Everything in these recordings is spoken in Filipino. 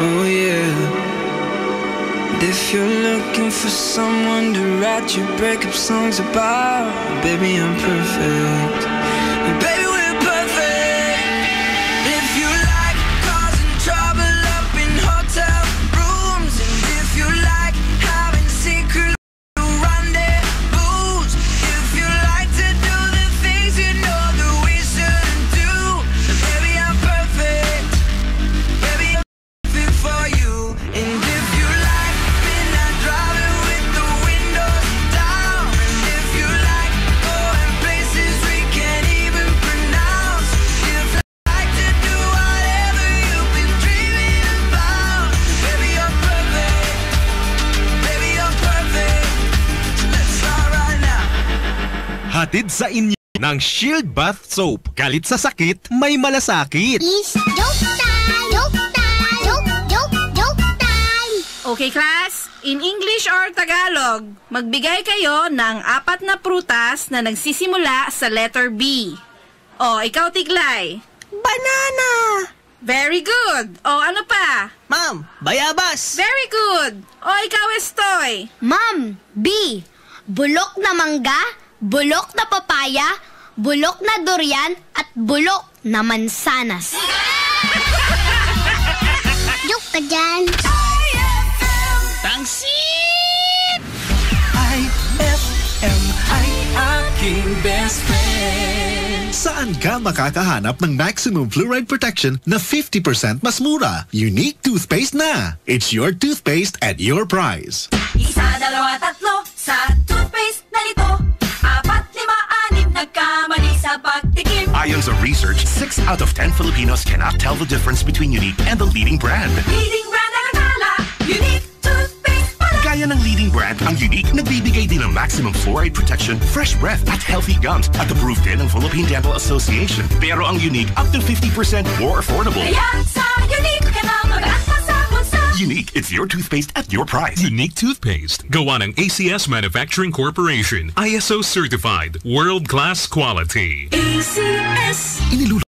Oh yeah. If you're looking for someone to write your breakup songs about, baby I'm perfect. Baby sa inyo ng Shield Bath Soap. Galit sa sakit, may malasakit. Is joke time! Joke time! Joke, joke, joke time! Okay, class? In English or Tagalog, magbigay kayo ng apat na prutas na nagsisimula sa letter B. O, ikaw, Tiglay. Banana! Very good. O, ano pa? Ma'am, bayabas! Very good. O, ikaw, Estoy. Ma'am, B. Bulok na mangga, bulok na papaya, bulok na durian, at bulok na mansanas. Joke ka dyan. Tangsit! IFM ay aking best friend. Saan ka makakahanap ng maximum fluoride protection na 50% mas mura? Unique toothpaste na! It's your toothpaste at your price. Isa, dalawa, tatlo sa toothpaste Ayon sa research, 6 out of 10 Filipinos cannot tell the difference between Unique and the leading brand. Leading brand ang akala, unique toothpaste pala. Gaya ng leading brand, ang Unique nagbibigay din ng maximum fluoride protection, fresh breath at healthy gums at approved din ng Philippine Dental Association. Pero ang Unique, up to 50% more affordable. Kaya sa unique ka na mag-asa sa bulsa. Unique, it's your toothpaste at your price. Unique toothpaste. Gawa ng ACS Manufacturing Corporation. ISO certified. World-class quality. ACS. Inilulong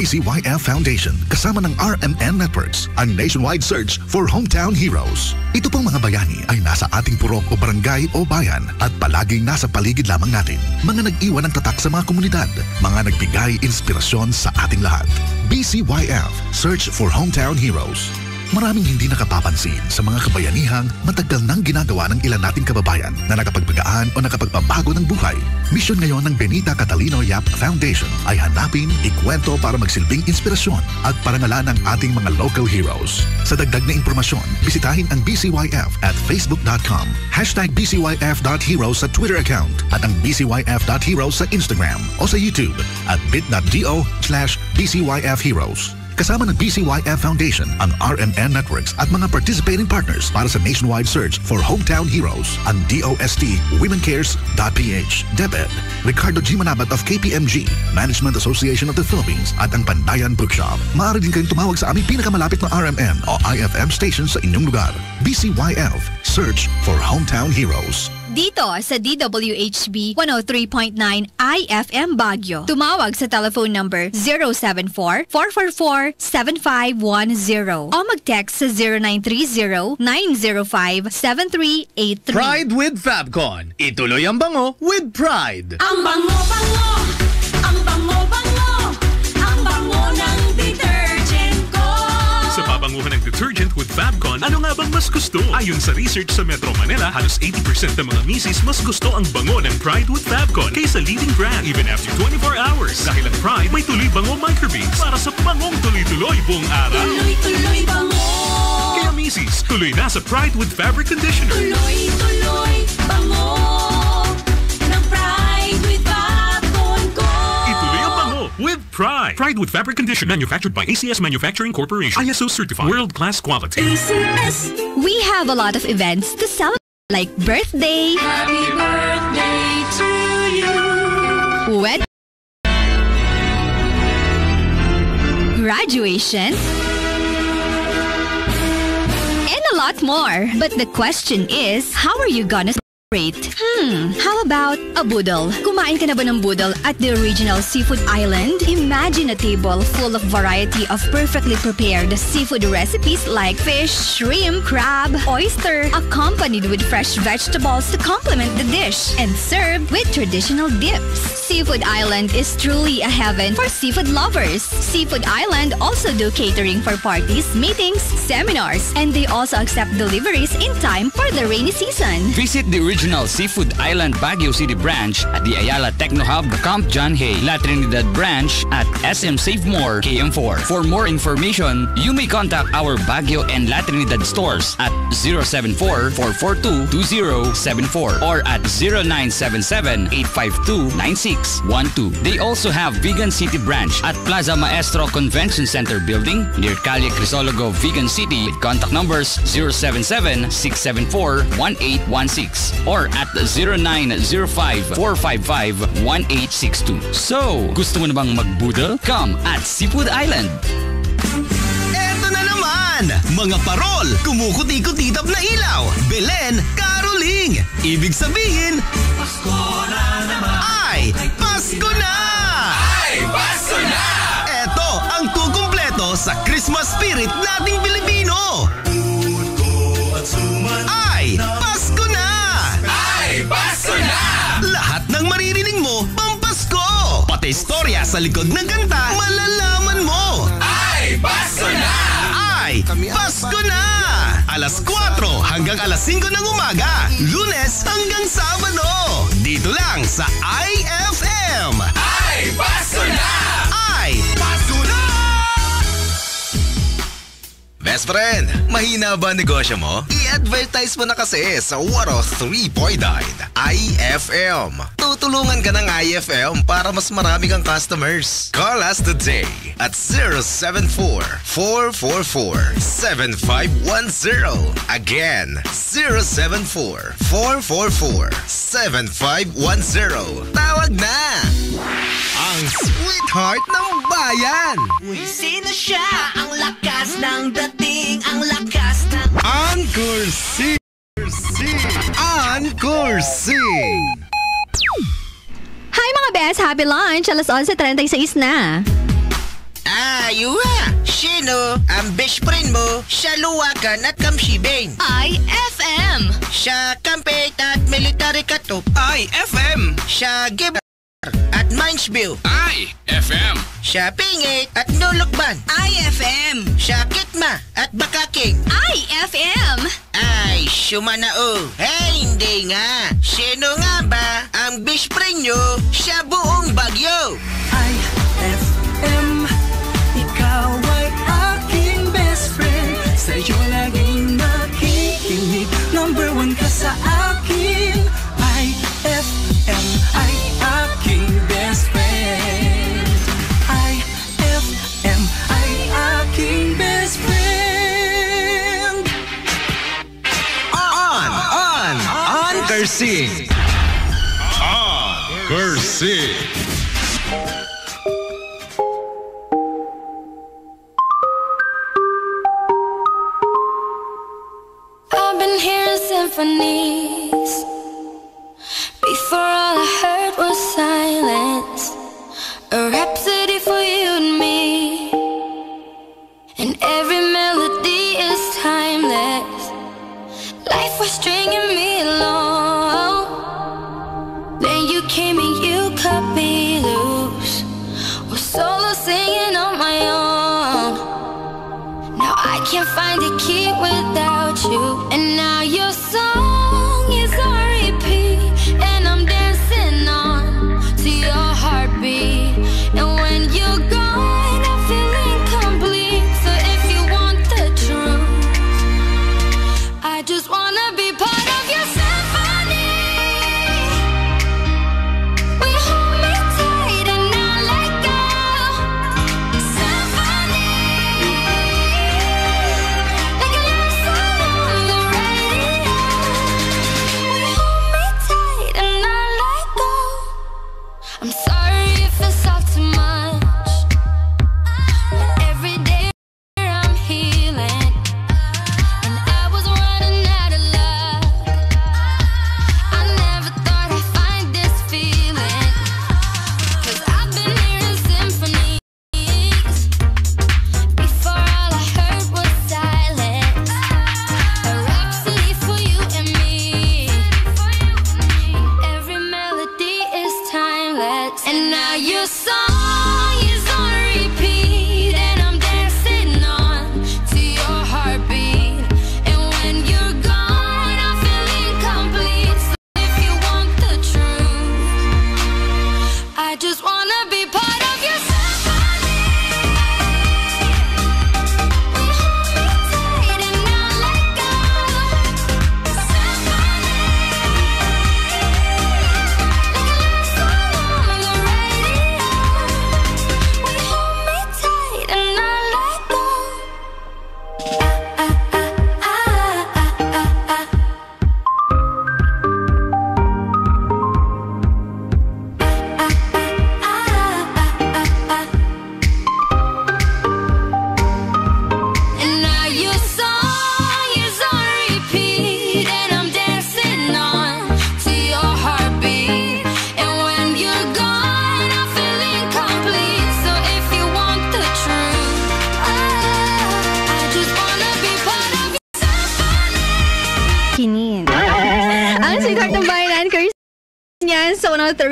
ACYF Foundation kasama ng RMN Networks ang nationwide search for hometown heroes. Ito pong mga bayani ay nasa ating purok o barangay o bayan at palaging nasa paligid lamang natin. Mga nag-iwan ng tatak sa mga komunidad, mga nagbigay inspirasyon sa ating lahat. BCYF, Search for Hometown Heroes. Maraming hindi nakapapansin sa mga kabayanihang matagal nang ginagawa ng ilan nating kababayan na nakapagpagaan o nakapagpabago ng buhay. Misyon ngayon ng Benita Catalino Yap Foundation ay hanapin, ikwento para magsilbing inspirasyon at parangalan ng ating mga local heroes. Sa dagdag na impormasyon, bisitahin ang BCYF at facebook.com, hashtag BCYF.heroes sa Twitter account at ang BCYF.heroes sa Instagram o sa YouTube at bit.do slash BCYFheroes. Kasama ng BCYF Foundation, ang RMN Networks at mga participating partners para sa nationwide search for hometown heroes, ang DOST WomenCares.ph, DepEd, Ricardo G. Manabat of KPMG, Management Association of the Philippines at ang Pandayan Bookshop. Maaari din kayong tumawag sa aming pinakamalapit na RMN o IFM station sa inyong lugar. BCYF, Search for Hometown Heroes. Dito sa DWHB 103.9 IFM Baguio. Tumawag sa telephone number 074-444-7510 o mag-text sa 0930-905-7383. Pride with Fabcon. Ituloy ang bango with pride. Ang bango-bango, ang detergent with Fabcon, ano nga bang mas gusto? Ayon sa research sa Metro Manila, halos 80% ng mga misis mas gusto ang bango ng Pride with Fabcon kaysa leading brand even after 24 hours. Dahil ang Pride may tuloy bango microbeads para sa bangong tuloy-tuloy buong araw. Tuloy-tuloy bango. Kaya misis, tuloy na sa Pride with Fabric Conditioner. Tuloy-tuloy bango. Pride with Babcon ko. Ituloy ang bango with Pride. Pride with fabric condition manufactured by ACS Manufacturing Corporation. ISO certified. World-class quality. ACS. We have a lot of events to celebrate like birthday, Happy birthday to you. wedding, graduation, and a lot more. But the question is, how are you gonna celebrate? Hmm, how about a budol? Kumain ka na ba ng budol at the original seafood island? Imagine a table full of variety of perfectly prepared seafood recipes like fish, shrimp, crab, oyster, accompanied with fresh vegetables to complement the dish, and served with traditional dips. Seafood Island is truly a heaven for seafood lovers. Seafood Island also do catering for parties, meetings, seminars, and they also accept deliveries in time for the rainy season. Visit the original Seafood Island Baguio City branch at the Ayala Techno Hub, Camp John Hay, La Trinidad branch at SM Save More, KM4. For more information, you may contact our Baguio and La Trinidad stores at 074-442-2074 or at 0977-852-9612. They also have Vegan City branch at Plaza Maestro Convention Center building near Calle Crisologo Vegan City with contact numbers 077-674-1816 or at 0905-455-1862. So, gusto mo na bang magbudol? Come at Seafood Island! Eto na naman! Mga parol, kumukuti-kutitap na ilaw, Belen, Caroling! Ibig sabihin, Pasko na naman! Ay, Pasko na! Ay, Pasko na! Eto ang kukumpleto sa Christmas spirit nating Pilipino! Mo, pampasko! Pati istorya sa likod ng kanta, malalaman mo! Ay, Pasko na! Ay, Pasko na! Alas 4 hanggang alas 5 ng umaga, lunes hanggang sabado. Dito lang sa IFM. Ay, Pasko na! Ay, Pasko na! Best friend, mahina ba negosyo mo? I-advertise mo na kasi sa 103.9 IFM. Tutulungan ka ng IFM para mas marami kang customers. Call us today at 074-444-7510. Again, 074-444-7510. Tawag na! Ang sweetheart ng bayan! Sino siya? Ang lakas ng dating, ang lakas ng... Encore Sing! Encore Sing! Hi mga best! Happy lunch! Alas 11.36 na. Ah! Sino ang best friend mo sa Luwagan at Kamsibeng? IFM! Sa Kampet at Military Katop? IFM! Sa Gibar at Minesville? FM. Sa Pingit at Nulukban? IFM! Sa Kitma at Bakaking? IFM! Ay, sumanao. Hey, hindi nga. Sino nga ba ang best friend nyo sa buong Bagyo? IFM Ikaw ay aking best friend Sa'yo laging nakikinig Number one ka sa akin IFM ay Anchor Sing! Anchor Sing! I've been hearing symphonies. Before all I heard was silence. A rhapsody for you and me. And every melody find a key without you.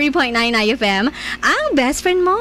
93.9 IFM, ang best friend mo.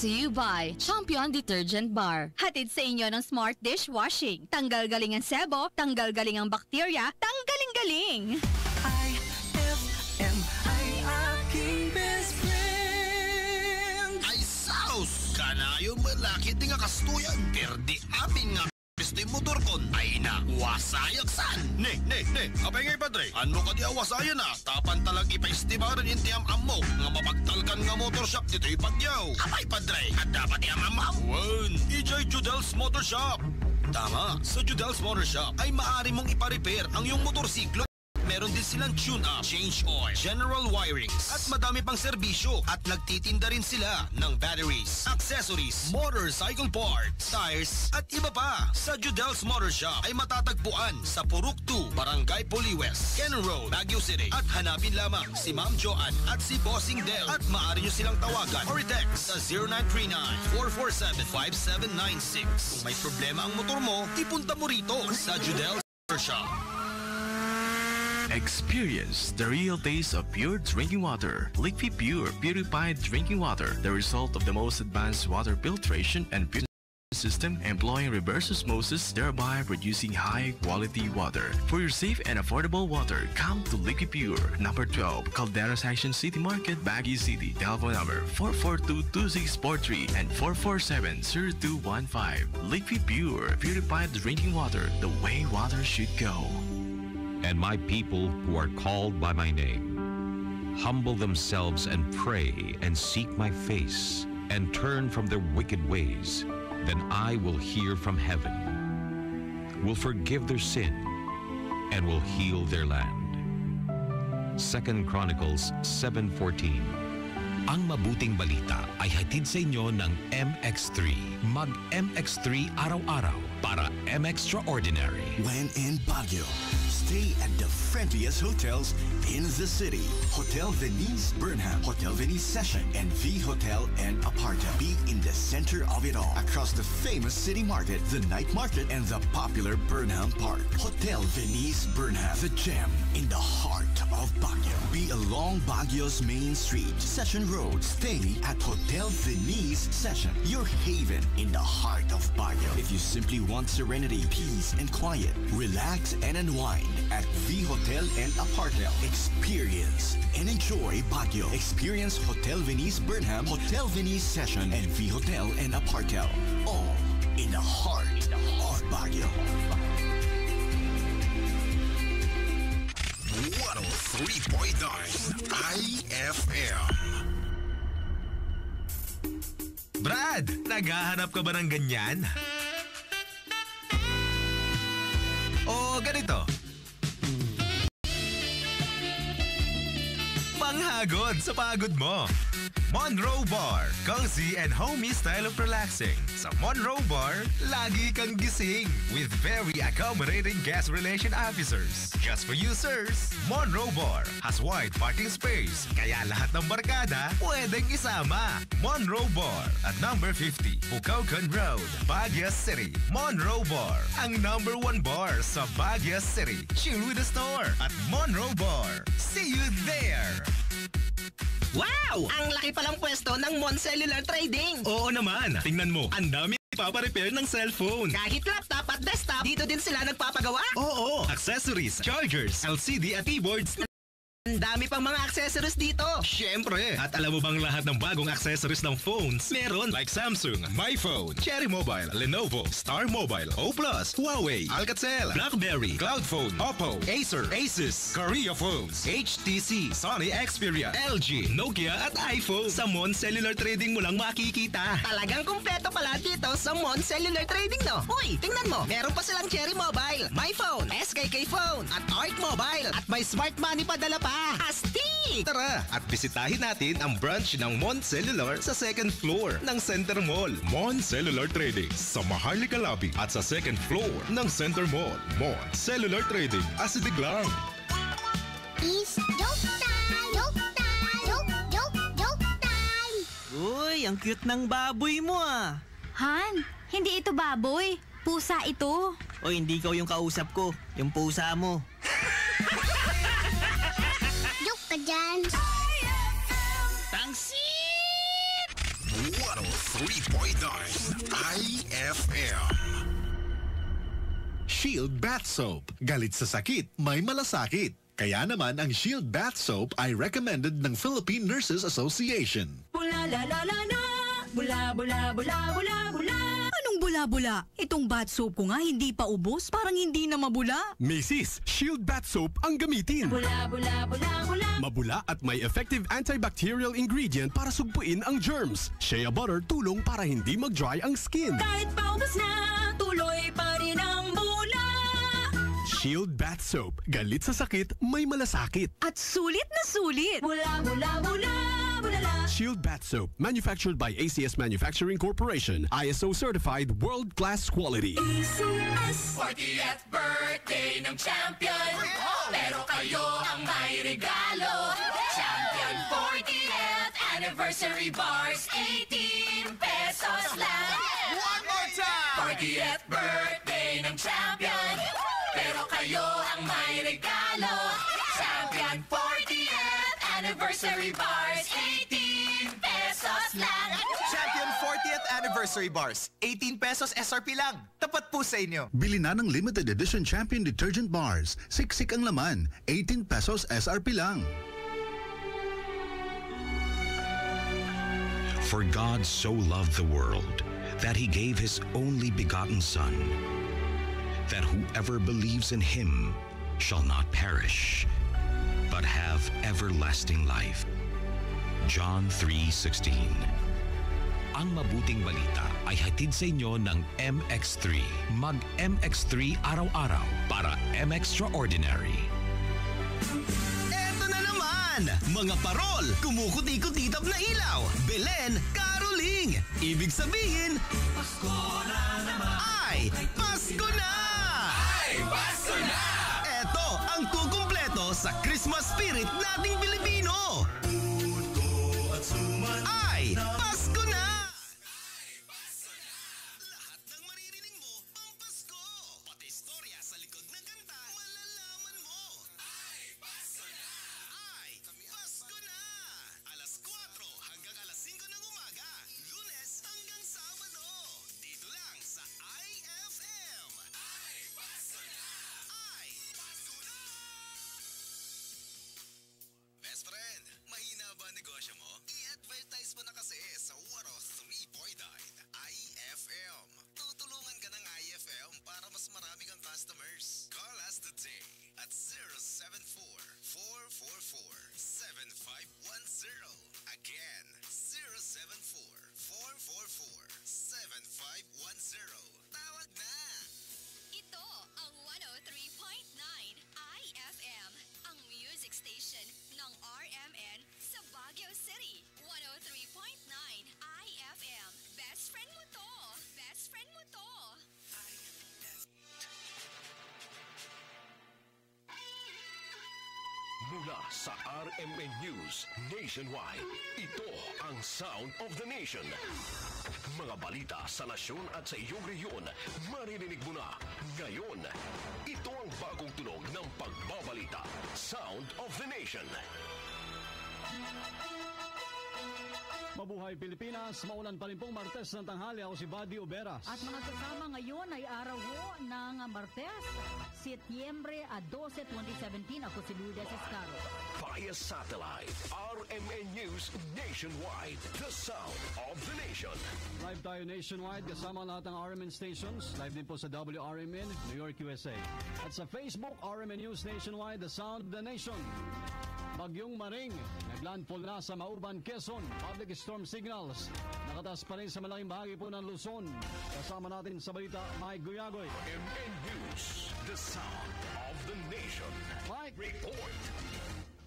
To you by Champion Detergent Bar. Hatid sa inyo ng Smart Dishwashing. Tanggal galing ang sebo, tanggal galing ang bakterya, tanggaling galing. M ay aking best friend Ay saus! Kanayo malaki di nga kastuyan. Perdi amin nga Pistoy motor kon ay na wasayak san. Ne, ne, ne. Apay ngay padre. Ano ka di awasayan na? Tapan talag ipaestibaran inti am amo. Nga mapagtalkan nga motor shop dito ipagyaw. Apay padre. At dapat yung amaw. Wan. EJ Judels Motor Shop. Tama. Sa Judels Motor Shop ay maaari mong ipa-repair ang iyong motorsiklo. Meron din silang tune-up, change oil, general wirings, at madami pang serbisyo. At nagtitinda rin sila ng batteries, accessories, motorcycle parts, tires, at iba pa. Sa Judel's Motor Shop ay matatagpuan sa Puruk 2, Barangay Poliwes, Cannon Road, Baguio City. At hanapin lamang si Ma'am Joanne at si Bossing Del. At maaari nyo silang tawagan or text sa 0939-447-5796. Kung may problema ang motor mo, ipunta mo rito sa Judel's Motor Shop. Experience the real taste of pure drinking water. Liquid Pure purified drinking water, the result of the most advanced water filtration and purification system employing reverse osmosis, thereby producing high quality water. For your safe and affordable water, come to Liquid Pure, number 12, Caldera Section City Market, Baguio City. Telephone number 442-2643 and 447-0215. Liquid Pure purified drinking water, the way water should go. And my people who are called by my name humble themselves and pray and seek my face and turn from their wicked ways, then I will hear from heaven, will forgive their sin, and will heal their land. Second Chronicles 7:14 Ang mabuting balita ay hatid sa inyo ng MX3. Mag MX3 araw-araw para M Extraordinary. When in Baguio, stay at the friendliest hotels in the city. Hotel Venice Burnham, Hotel Venice Session, and V Hotel and Aparta. Be in the center of it all. Across the famous city market, the night market, and the popular Burnham Park. Hotel Venice Burnham, the gem in the heart of Baguio. Be along Baguio's main street, Session Road. Stay at Hotel Venice Session, your haven in the heart of Baguio. If you simply want serenity, peace, and quiet, relax and unwind at V Hotel and Apartel. Experience and enjoy Baguio. Experience Hotel Venice Burnham, Hotel Venice Session, and V Hotel and Apartel. All in the heart of Baguio. 103.9 IFM. Brad, naghahanap ka ba ng ganyan? O ganito. Panghagod sa pagod mo. Monroe Bar. Cozy and homey style of relaxing. Sa Monroe Bar, lagi kang gising with very accommodating guest relation officers. Just for you, sirs. Monroe Bar has wide parking space, kaya lahat ng barkada pwedeng isama. Monroe Bar at number 50, Bucaucan Road, Baguio City. Monroe Bar, ang number one bar sa Baguio City. Chill with the store at Monroe Bar. See you there! Wow! Ang laki palang pwesto ng Mon Cellular Trading. Oo naman. Tingnan mo, ang dami paparepair ng cellphone. Kahit laptop at desktop, dito din sila nagpapagawa. Oo, accessories, chargers, LCD at keyboards. Ang dami pang mga accessories dito. Siyempre. At alam mo bang lahat ng bagong accessories ng phones meron like Samsung, MyPhone, Cherry Mobile, Lenovo, Star Mobile, O+, Huawei, Alcatel, BlackBerry, Cloudphone, Oppo, Acer, Asus, Korea Phones, HTC, Sony Xperia, LG, Nokia at iPhone. Sa Mon Cellular Trading mo lang makikita. Talagang kumpleto pala dito sa Mon Cellular Trading, no? Uy, tingnan mo. Meron pa silang Cherry Mobile, MyPhone, SKK Phone, at Art Mobile. At may smart money padala pa. Astig! Tara at bisitahin natin ang branch ng Mon Cellular sa second floor ng Center Mall. Mon Cellular Trading sa Maharlika Lobby at sa second floor ng Center Mall. Mon Cellular Trading, asidig lang. Is joke time! Joke time! Joke, joke, joke time! Uy, ang cute ng baboy mo ah. Han, hindi ito baboy. Pusa ito. O hindi ikaw yung kausap ko, yung pusa mo. Dyan! Tangsit! 103.9 IFM. Shield Bath Soap. Galit sa sakit, may malasakit. Kaya naman ang Shield Bath Soap ay recommended ng Philippine Nurses Association. Bula la la la la, bula bula bula bula bula. Bula-bula? Itong bath soap ko nga hindi pa ubos, parang hindi na mabula. Macy's Shield Bath Soap ang gamitin. Bula bula bula bula. Mabula at may effective antibacterial ingredient para sugpuin ang germs. Shea butter tulong para hindi mag-dry ang skin. Kahit paubos na, tuloy pa rin ang bula. Shield Bath Soap. Galit sa sakit, may malasakit. At sulit na sulit! Mula, mula, mula, bulala. Shield Bath Soap, manufactured by ACS Manufacturing Corporation. ISO certified world-class quality. ACS 40th birthday ng champion Pero kayo ang may regalo Champion 40th anniversary bars 18 pesos lang One more time! 40th birthday ng champion Pero kayo ang may regalo Champion 40th anniversary bars 18 pesos lang Champion 40th Anniversary Bars. 18 pesos SRP lang. Tapat po sa inyo. Bili na ng limited edition Champion Detergent Bars. Siksik ang laman. 18 pesos SRP lang. For God so loved the world that he gave his only begotten Son, that whoever believes in him shall not perish, but have everlasting life. John 3.16 Ang mabuting balita ay hatid sa inyo ng MX3. Mag MX3 araw-araw para M Extraordinary. Eto na naman! Mga parol, kumukuti-kutitap na ilaw. Belen, Caroling. Ibig sabihin, Pasko na naman ay Pasko na! Ay, Pasko na! Eto ang tukumpleto sa Christmas spirit nating Pilipino. Sa RMN News Nationwide, ito ang Sound of the Nation. Mga balita sa nasyon at sa iyong rehiyon, maririnig mo na ngayon. Ito ang bagong tunog ng pagbabalita. Sound of the Nation. Mabuhay Pilipinas, maulan pa rin pong Martes ng tanghali. Ako si Buddy Oberas. At mga kasama ngayon ay araw ho ng Martes, Setyembre a 12, 2017. Ako si Lourdes Escaro. Via satellite, RMN News Nationwide. The Sound of the Nation. Live tayo nationwide kasama lahat ng RMN stations. Live din po sa WRMN, New York, USA. At sa Facebook, RMN News Nationwide, The Sound of the Nation. Bagyong Maring, naglandfall na sa Mauban, Quezon. Public storm signals. Nakataas pa rin sa malaking bahagi po ng Luzon. Kasama natin sa balita, Mike Guyagoy. MN News. The Sound of the Nation. Mike. Report.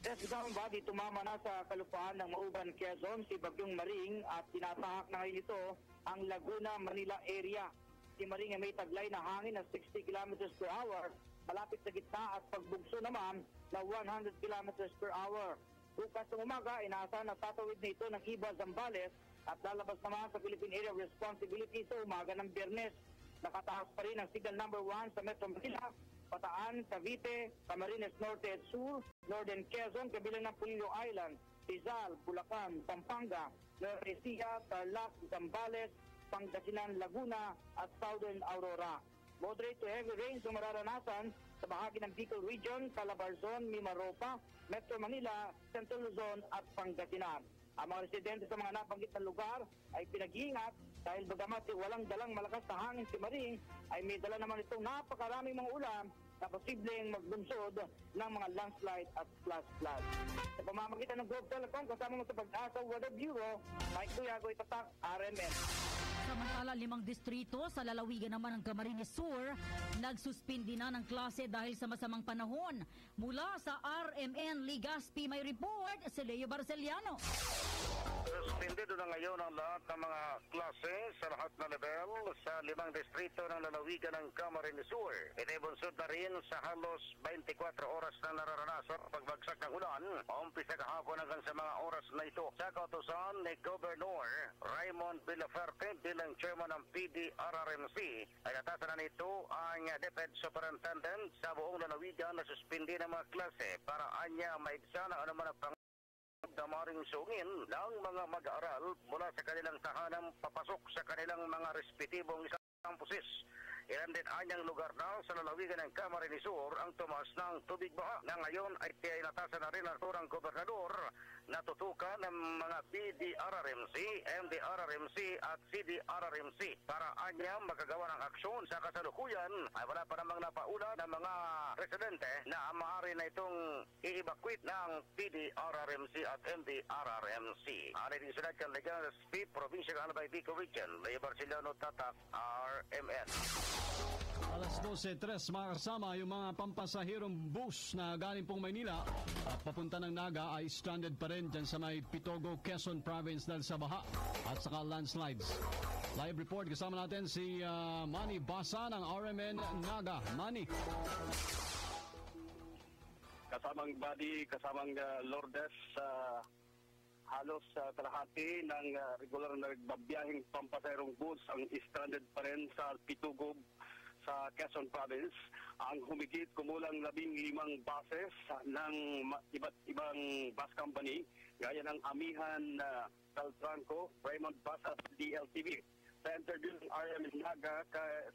Yes, isang body tumama na sa kalupaan ng Mauban, Quezon, si Bagyong Maring at tinatahak na ngayon ito ang Laguna, Manila area. Si Maring ay may taglay na hangin na 60 kilometers per hour, malapit sa gitna at pagbugso naman na 100 kilometers per hour. Bukas ng umaga, inaasahan na tatawid na ito ng Iba Zambales at lalabas naman sa Philippine Area of Responsibility sa umaga ng biyernes. Nakataas pa rin ang signal number 1 sa Metro Manila, Pataan, Cavite, Camarines Norte at Sur, Northern Quezon, kabilang ng Pulilo Island, Rizal, Bulacan, Pampanga, Nueva Ecija, Tarlac, Zambales, Pangasinan, Laguna at Southern Aurora. Moderate to heavy rains ang mararanasan sa bahagi ng Bicol Region, Calabarzon, Mimaropa, Metro Manila, Central Luzon at Pangasinan. Ang mga residente sa mga nabanggit na lugar ay pinag-iingat dahil bagamat walang dalang malakas na hangin si Maring ay may dala naman itong napakaraming mga ulam na posibleng maglunsod ng mga landslide at flash flood. Sa pamamagitan ng Globe Telecom, kasama mo sa Pag-asa Weather Bureau, Mike Tuyago, Itatak, RMN. Sa Samantala, limang distrito sa lalawigan naman ng Camarines Sur nagsuspindi na ng klase dahil sa masamang panahon. Mula sa RMN Ligaspi may report si Leo Barceliano. Suspendido na ngayon ang lahat ng mga klase sa lahat na level sa limang distrito ng lalawigan ng Camarines Sur. Inibunsod na rin sa halos 24 oras na nararanasan pagbagsak ng ulan. Umpisa kahapon hanggang sa mga oras na ito. Sa kautusan ni Governor Raymond Villaferte bilang chairman ng PDRRMC ay natasan na nito ang DepEd Superintendent sa buong lalawigan na suspindi ng mga klase para anya maigsa ng anuman ang damaring sungin ng mga mag-aaral mula sa kanilang tahanang papasok sa kanilang mga respetibong campuses. Ilan din anyang lugar na sa lalawigan ng Camarines Sur ang tumaas ng tubig baha na ngayon ay tinatasan na rin ang turang gobernador na tutukan ng mga BDRRMC, MDRRMC at CDRRMC para anya magagawa ng aksyon sa kasalukuyan ay wala pa namang napaula ng mga residente na maaari na itong i-evacuate ng PDRRMC at MDRRMC. Ano din sila kang Legazpi, Provincia ng Albay Bico Region, Leo Barceliano Tatak, RMN. Alas 12.03 mga kasama, yung mga pampasahirong bus na galing pong Maynila at papunta ng Naga ay stranded pa rin dyan sa may Pitogo, Quezon Province dahil sa baha at saka landslides. Live report kasama natin si uh, Manny Basa ng RMN Naga. Manny. kasamang body, kasamang uh, Lourdes, uh, halos uh, kalahati ng uh, regular na nagbabiyahing pampasayrong bus ang stranded pa rin sa Pitugog sa Quezon Province. Ang humigit kumulang labing limang buses ng iba't ibang bus company gaya ng Amihan uh, Caltranco, Raymond Bus at DLTV. Sa interview ng RM Naga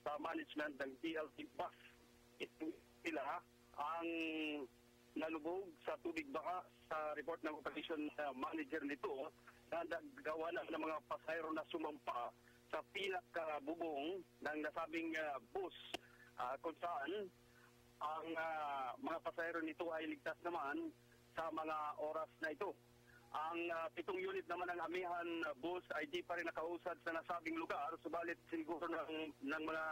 sa management ng DLTV Bus, ito sila ang nalubog sa tubig. Baka sa report ng operation uh, manager nito na naggawa na ng mga pasahero na sumampa sa pinakabubong ng nasabing uh, bus uh, kung saan ang uh, mga pasahero nito ay ligtas naman sa mga oras na ito. Ang uh, pitong unit naman ng Amihan uh, bus ay di pa rin nakausad sa nasabing lugar, subalit siguro ng, ng mga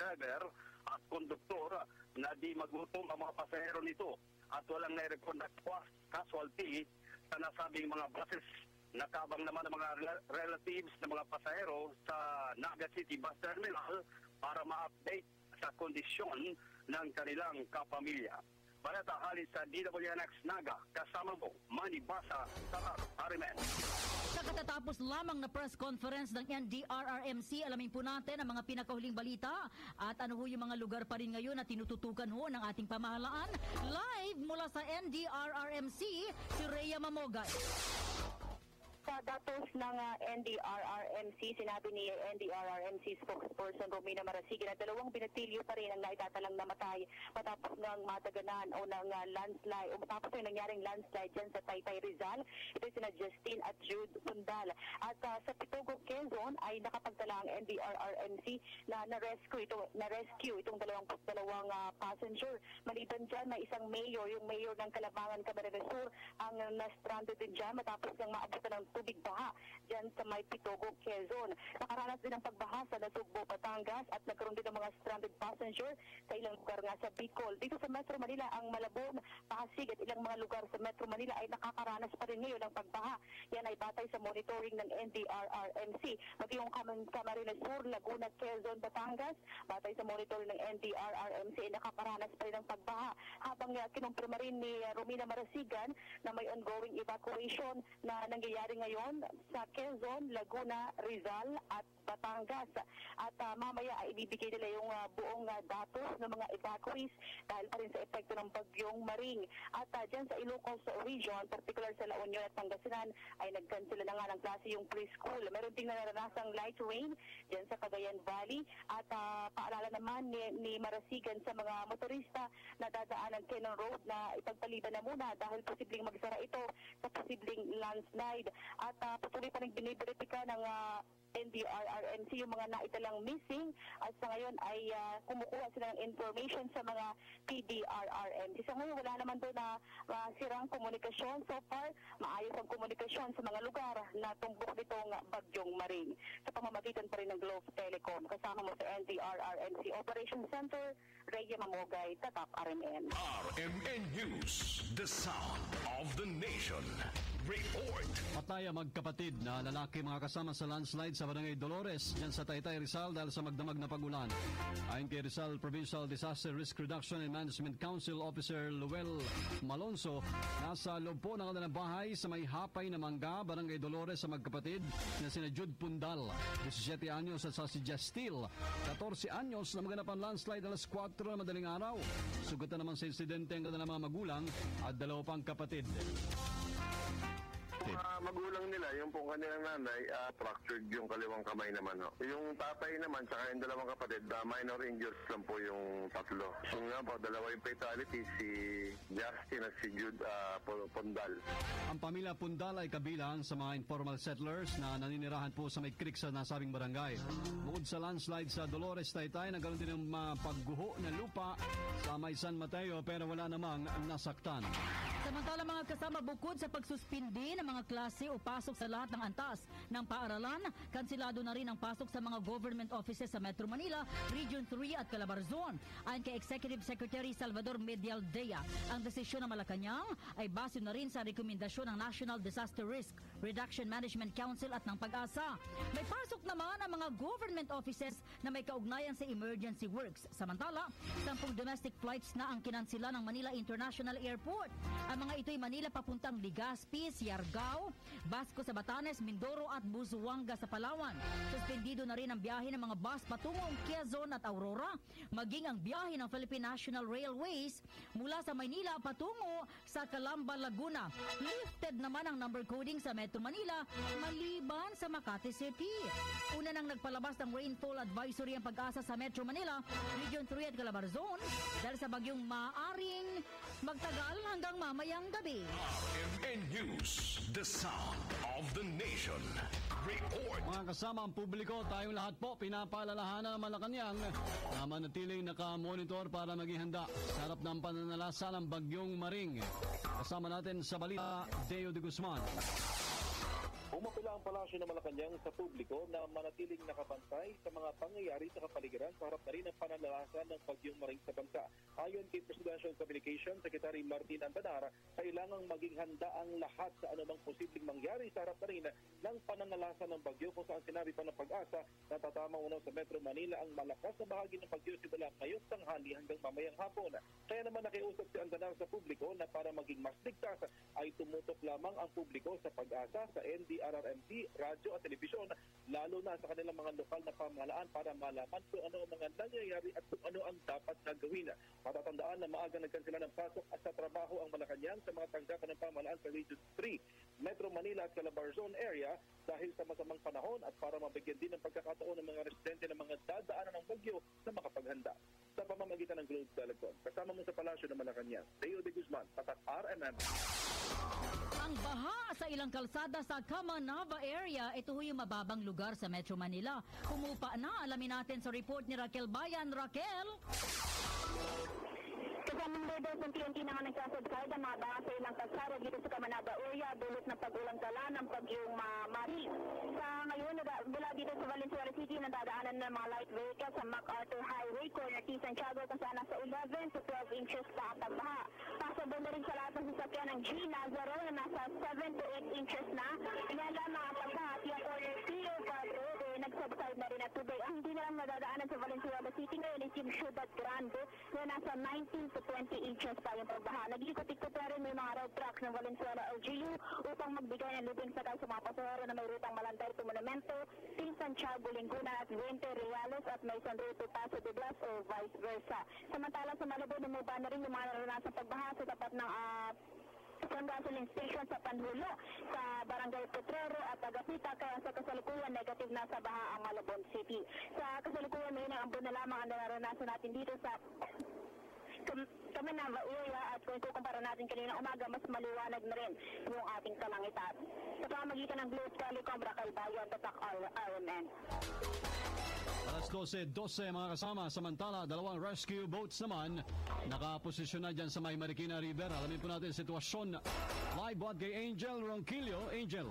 driver at konduktor na di magutom ang mga pasahero nito at walang nai-report na casualty sa nasabing mga buses. Nakabang naman ang mga rel- relatives ng mga pasahero sa Naga City Bus Terminal para ma-update sa kondisyon ng kanilang kapamilya. Balata halis sa DWNX Naga, kasama mo, Manny Basa, Tatar, Arimen. Sa katatapos lamang na press conference ng NDRRMC, alamin po natin ang mga pinakahuling balita at ano ho yung mga lugar pa rin ngayon na tinututukan ho ng ating pamahalaan. Live mula sa NDRRMC, si Rhea Mamogay. Sa datos ng uh, NDRRMC, sinabi ni NDRRMC spokesperson Romina Marasigan na dalawang binatilyo pa rin ang naitatalang namatay matapos ng mataganan o ng uh, landslide o matapos ng nangyaring landslide dyan sa Taytay Rizal. Ito sina Justine at Jude Sundal. At uh, sa Pitogo, Quezon ay nakapagtala ang NDRRMC na na-rescue ito, na-rescue itong dalawang dalawang uh, passenger. Maliban dyan, may isang mayor, yung mayor ng Kalabangan, Camarines Sur, ang uh, na-stranded din dyan matapos ng maabutan ng tubig baha dyan sa may Pitogo, Quezon. Nakaranas din ng pagbaha sa Nasugbo, Batangas at nagkaroon din ng mga stranded passenger sa ilang lugar nga sa Bicol. Dito sa Metro Manila, ang Malabon, Pasig at ilang mga lugar sa Metro Manila ay nakakaranas pa rin ngayon ng pagbaha. Yan ay batay sa monitoring ng NDRRMC. Maging yung Cam- Camarines Sur, Laguna, Quezon, Batangas, batay sa monitoring ng NDRRMC ay nakakaranas pa rin ng pagbaha. Habang uh, kinumpirma rin ni uh, Romina Marasigan na may ongoing evacuation na nangyayari ngayon sa Quezon, Laguna, Rizal at Batangas. At uh, mamaya ay ibibigay nila yung uh, buong uh, datos ng mga evacuees dahil pa rin sa epekto ng bagyong Maring. At uh, dyan sa Ilocos region, particular sa La Union at Pangasinan, ay nagkansela na nga ng klase yung preschool. Meron ding naranasang light rain dyan sa Cagayan Valley. At uh, paalala naman ni, ni Marasigan sa mga motorista na dadaan ng Cannon Road na ipagpaliban na muna dahil posibleng magsara ito sa posibleng landslide. At uh, patuloy pa rin biniberipika ng uh, NDRRMC yung mga naitalang missing at sa ngayon ay ah, kumukuha sila ng information sa mga PDRRMC. Sa ngayon wala naman doon na ah, sirang komunikasyon. So far, maayos ang komunikasyon sa mga lugar na tumbok nitong bagyong maring. Sa pamamagitan pa rin ng Globe Telecom. Kasama mo sa NDRRMC Operation Center, Rhea Mamogay, Tatak RMN. RMN News, the sound of the nation. Report. Pataya magkapatid na lalaki mga kasama sa landslide sa Barangay Dolores dyan sa Taytay Rizal dahil sa magdamag na pagulan. Ayon kay Rizal Provincial Disaster Risk Reduction and Management Council Officer Luel Malonzo, nasa loob po ng kanilang bahay sa may hapay na mangga, Barangay Dolores sa magkapatid na sina Jude Pundal, 17 anyos at sa si Justil, 14 anyos na maganap ang landslide alas 4 na madaling araw. Sugatan naman sa insidente ang kanilang mga magulang at dalawa pang kapatid. Mga magulang nila, yung pong kanilang nanay, ah, fractured yung kaliwang kamay naman. No? Yung tatay naman, saka yung dalawang kapatid, ah, minor injuries lang po yung tatlo. Yung nga po, dalawa yung fatality, si Justin at si Jude P- Pondal. Ang pamilya Pundal ay kabilang sa mga informal settlers na naninirahan po sa may creek sa nasabing barangay. Bukod sa landslide sa Dolores, Taytay, nagkaroon din ng mga pagguho ng lupa sa may San Mateo pero wala namang nasaktan. Samantala mga kasama bukod sa pagsuspindi ng mga klase o pasok sa lahat ng antas ng paaralan, kansilado na rin ang pasok sa mga government offices sa Metro Manila, Region 3 at Calabarzon. Ayon kay Executive Secretary Salvador Medialdea, ang desisyon ng Malacanang ay base na rin sa rekomendasyon ng National Disaster Risk Reduction Management Council at ng Pag-asa. May pasok naman ang mga government offices na may kaugnayan sa emergency works. Samantala, sampung domestic flights na ang kinansila ng Manila International Airport. Ang mga ito'y Manila papuntang Legazpi, Siargao, Basco sa Batanes, Mindoro at Busuanga sa Palawan. Suspendido na rin ang biyahe ng mga bus patungong Quezon at Aurora, maging ang biyahe ng Philippine National Railways mula sa Maynila patungo sa Calamba, Laguna. Lifted naman ang number coding sa Metro Manila maliban sa Makati City. Una nang nagpalabas ng rainfall advisory ang pag-asa sa Metro Manila, Region 3 at Calabarzon dahil sa bagyong maaring magtagal hanggang mamayang gabi. RMN News, the sound of the nation. Report. Mga kasama ang publiko, tayong lahat po pinapaalalahanan ng Malacanang na manatiling nakamonitor para maging handa sa harap ng pananalasa ng bagyong Maring. Kasama natin sa balita, Deo de Guzman. Umapila ang palasyo ng Malacanang sa publiko na manatiling nakabantay sa mga pangyayari sa kapaligiran sa harap na rin ng pananalasan ng bagyong maring sa bansa. Ayon kay Presidential Communication Secretary Martin Antanara, kailangang maging handa ang lahat sa anumang posibleng mangyari sa harap na rin ng pananalasan ng bagyo kung saan sinabi pa ng pag-asa na tatama unaw sa Metro Manila ang malakas na bahagi ng bagyo simula ngayong tanghali hanggang mamayang hapon. Kaya naman nakiusap si Antanara sa publiko na para maging mas ligtas ay tumutok lamang ang publiko sa pag-asa sa NDRRMC, radyo at telebisyon, lalo na sa kanilang mga lokal na pamahalaan para malaman kung ano ang mga nangyayari at kung ano ang dapat na gawin. Matatandaan na maaga nagkansila ng pasok at sa trabaho ang Malacanang sa mga tanggapan ng pamahalaan sa Region 3, Metro Manila at Calabarzon area dahil sa masamang panahon at para mabigyan din ng pagkakataon ng mga residente ng mga dadaanan ng bagyo na makapaghanda sa pamamagitan ng Globe Telecom. Kasama mo sa palasyo ng Malacanang, Deo de Guzman, Tatak RMM. Ang baha sa ilang kalsada sa Kamanava area, ito yung mababang lugar sa Metro Manila. Kumupa na, alamin natin sa report ni Raquel Bayan. Raquel? Kasamang daw sa TNT na nga nagsasubside ang mga sa ilang kalsada dito sa Kamanaba area dulot ng pag-ulang tala ng bagyong uh, Marie. Sa ngayon, mula dito sa Valenzuela City, nadadaanan ng mga light vehicles sa MacArthur Highway, corner T. Santiago, kung saan nasa 11 to 12 inches pa ang pagbaha. Pasabog na rin sa lahat ng sasakyan ng G. Nazaro na nasa 7 to 8 inches na. Lamang ang pagbaha at yung corner Theo Park Road, nagsubside na rin at tubig. Ang hindi na lang nadadaanan sa Valenzuela City ngayon is yung Ciudad Grande na nasa 19 to 20 inches pa yung pagbaha. Nag-ikot-ikot na rin may mga road trucks ng Valenzuela LGU upang magbigay ng libing sakay sa mga pasahero na may rutang Malantay to Monumento, T. Santiago, Linguna at Fuente Reales at may San Rito Paso de Blas o vice versa. Samantala sa Malabo, bumaba na rin yung mga naranasan pagbaha sa tapat ng ah, San Gasoline Station sa Panhulo sa Barangay Petrero at Agapita kaya sa kasalukuyan negative na sa baha ang Malabon City. Sa kasalukuyan may ang ambon na lamang ang nararanasan natin dito sa Kam- Kamanava area at kung ikukumpara natin kanina umaga, mas maliwanag na rin yung ating kalangitan. Sa pamagitan ng Blue Telecom, Rakal Bayan, Tatak RMN. Alas 12.12 mga kasama. Samantala, dalawang rescue boats naman nakaposisyon na dyan sa May Marikina River. Alamin po natin sitwasyon. Live bot kay Angel Ronquillo. Angel.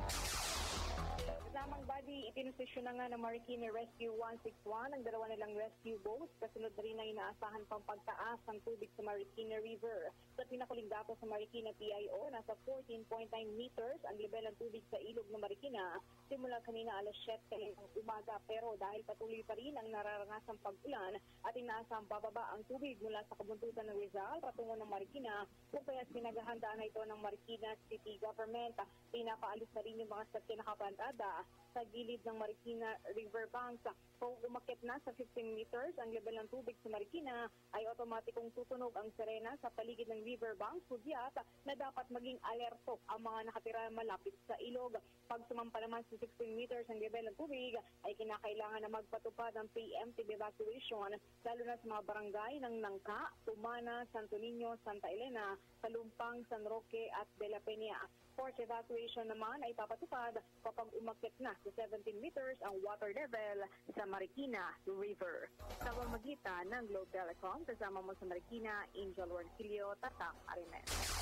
Lamang body, itinosisyon na nga ng Marikina Rescue 161 ang dalawa nilang rescue boats. Kasunod na rin na inaasahan pang pagtaas ng tubig sa Marikina River. Sa pinakuling datos sa Marikina PIO, nasa 14.9 meters ang level ng tubig sa ilog ng Marikina simula kanina alas 7 ng umaga. Pero dahil patuloy pa rin ang nararangasang pag-ulan at inaasahang bababa ang tubig mula sa kabuntutan ng Rizal patungo ng Marikina, kung kaya't pinaghahandaan na ito ng Marikina City Government. Pinapaalis na rin yung mga sakya nakapantada sa gilid ng Marikina River Banks. Kung umakit na sa 15 meters ang level ng tubig sa Marikina, ay otomatikong tutunog ang sirena sa paligid ng river banks, hudyat na dapat maging alerto ang mga nakatira malapit sa ilog. Pag sumampa naman sa 16 meters ang level ng tubig, ay kinakailangan na magpatupad ng preemptive evacuation, lalo na sa mga barangay ng Nangka, Tumana, Santo Niño, Santa Elena, Talumpang, San Roque at De Peña. Force evacuation naman ay papatupad kapag umakit na sa 17 meters ang water level sa Marikina River. Sa pamagitan ng Globe Telecom, kasama mo sa Marikina, Angel Warquillo, Tatak, Arimes.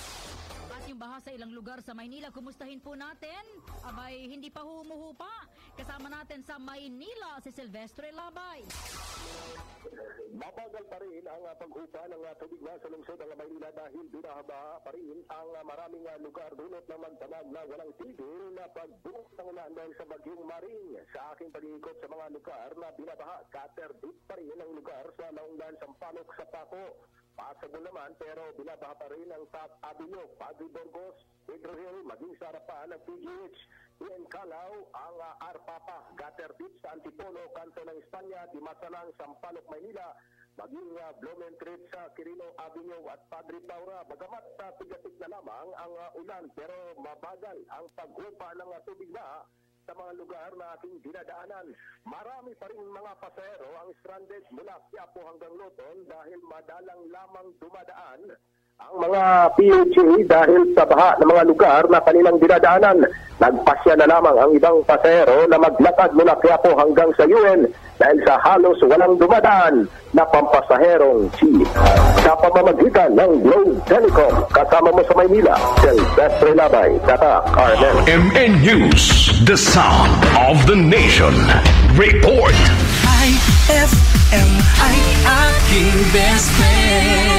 At yung baha sa ilang lugar sa Maynila, kumustahin po natin? Abay, hindi pa humuhupa. Kasama natin sa Maynila si Silvestre Labay. Mabagal pa rin ang uh, paghupa ng uh, tubig na sa lungsod ng Maynila dahil binahaba pa rin ang uh, maraming lugar dulot na magdamag na walang tigil na pagbuok ng ulan dahil sa bagyong Maring. Sa aking pag-iikot sa mga lugar na binabaha, cutter deep pa rin ang lugar sa Naunggan, Sampaloc, sa Paco. Passable naman pero binabaha pa rin ang Top Avenue, Padre Burgos, Pedro Hill, maging sa harapan ng PGH. Ian Calao, ang uh, Arpapa, Gutter Deep sa Antipolo, kanto ng Espanya, Dimasalang, Sampaloc, Maynila, maging uh, Blumentritt sa Quirino Avenue at Padre Taura. Bagamat uh, tigatik na lamang ang uh, ulan pero mabagal ang paghupa ng uh, tubig na sa mga lugar na ating dinadaanan. Marami pa rin mga pasero ang stranded mula Quiapo hanggang Luton dahil madalang lamang dumadaan ang mga PHA dahil sa baha ng mga lugar na kanilang dinadaanan. Nagpasya na lamang ang ibang pasero na maglakad mula Quiapo hanggang sa UN dahil sa halos walang dumadaan na pampasaherong jeep. Sa pamamagitan ng Globe Telecom, kasama mo sa Maynila, Silvestre Labay, Tata Carmel. MN News, the sound of the nation. Report. IFM ay aking best friend.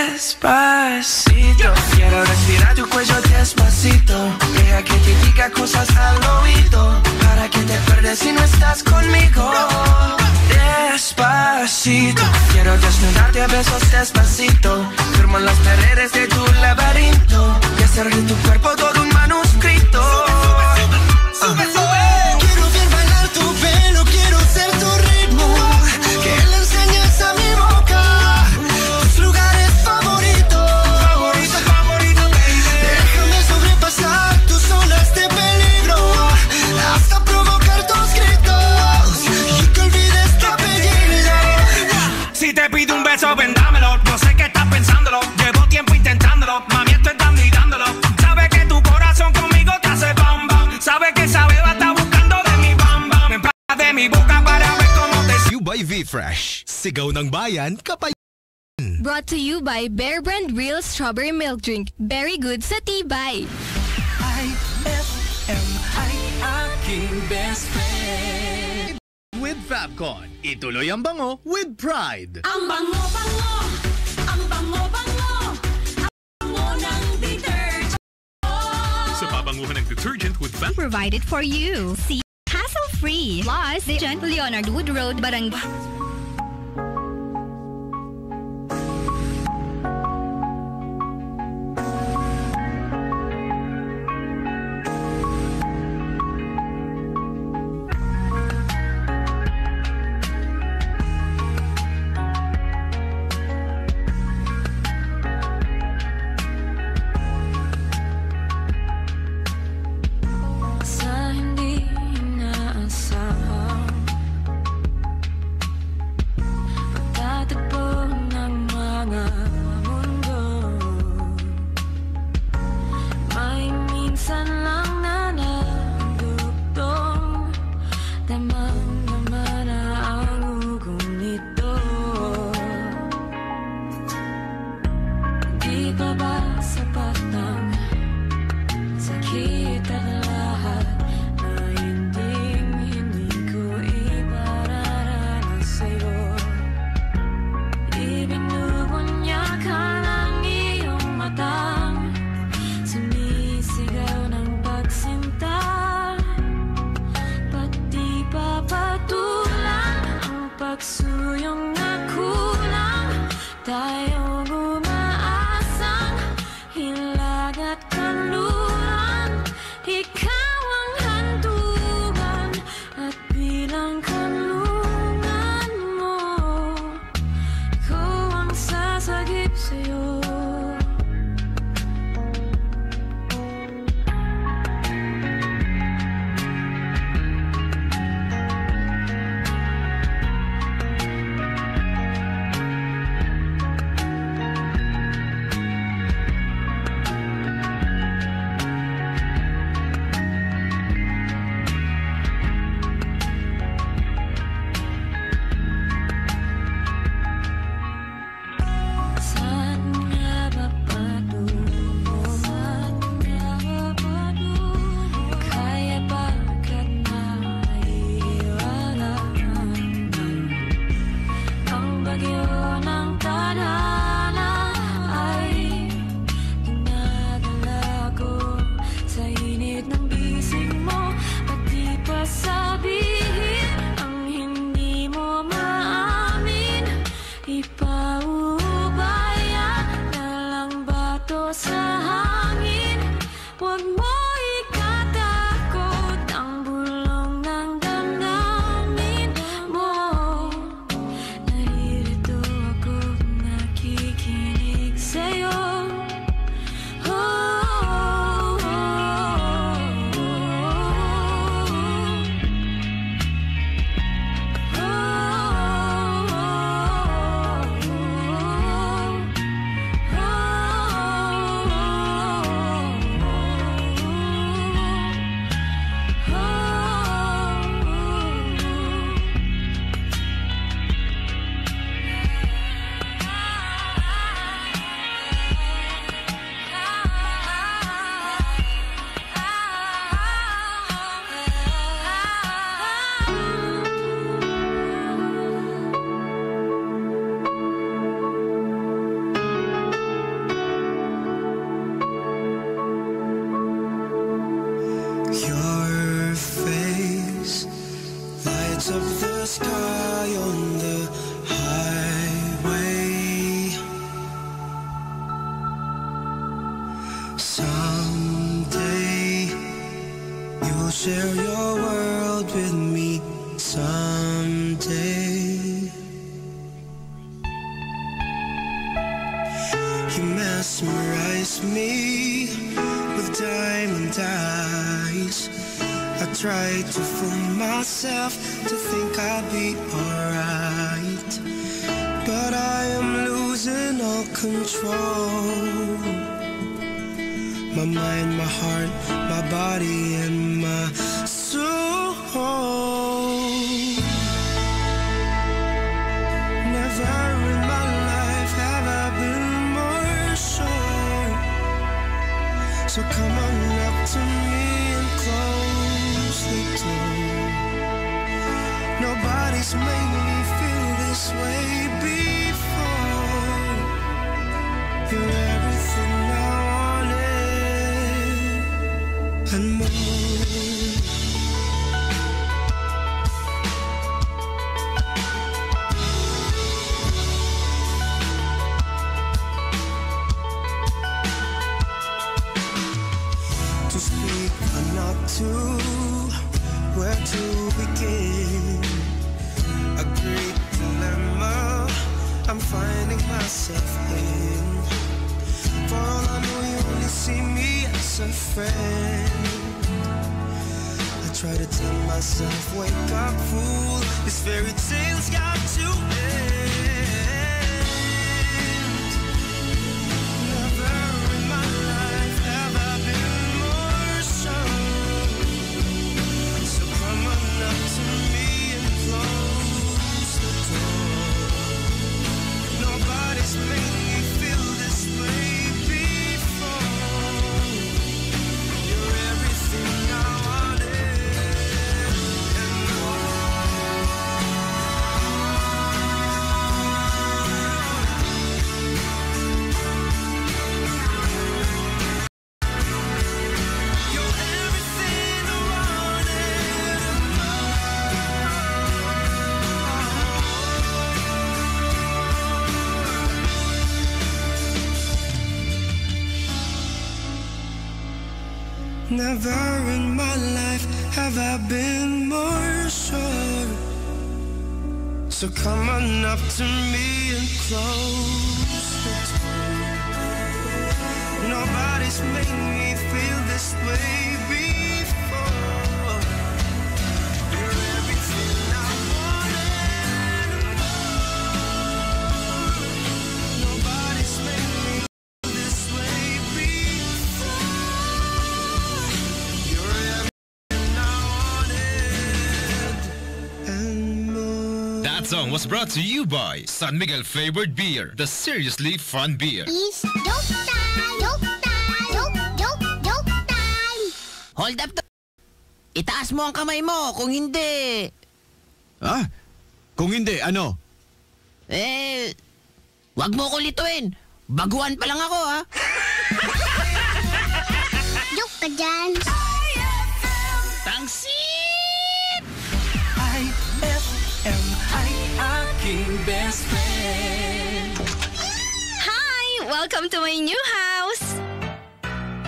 Despacito, quiero respirar tu cuello despacito. Deja que te diga cosas al oído. Para que te acuerdes si no estás conmigo. Despacito, quiero desnudarte a besos despacito. Firmo las paredes de tu laberinto. Y hacer de tu cuerpo todo un manuscrito. Mi boca para ver cómo te You by V-Fresh. Sigaw ng bayan, kapay... Brought to you by Bear Brand Real Strawberry Milk Drink. Very good sa tibay. IFM ay aking best friend. With Fabcon, ituloy ang bango with pride. Ang bango-bango, ang bango-bango, ang bango ng detergent. Sa pabanguhan ng detergent with Fab Provided for you. See, hassle-free. Plus, St. Leonard Wood Road, Barangay. Up the sky on the myself to think I'll be alright. But I am losing all control. My mind, my heart, my body, Never in my life have I been more sure. So come on up to me and close That song was brought to you by San Miguel Flavored Beer, the seriously fun beer. Is joke time! Joke time! Joke, joke, joke time! Hold up to... Itaas mo ang kamay mo kung hindi. Ah? Kung hindi, ano? Eh, wag mo ko lituin. Baguhan pa lang ako, ha? Joke ka dyan! Tangsit! Welcome to my new house!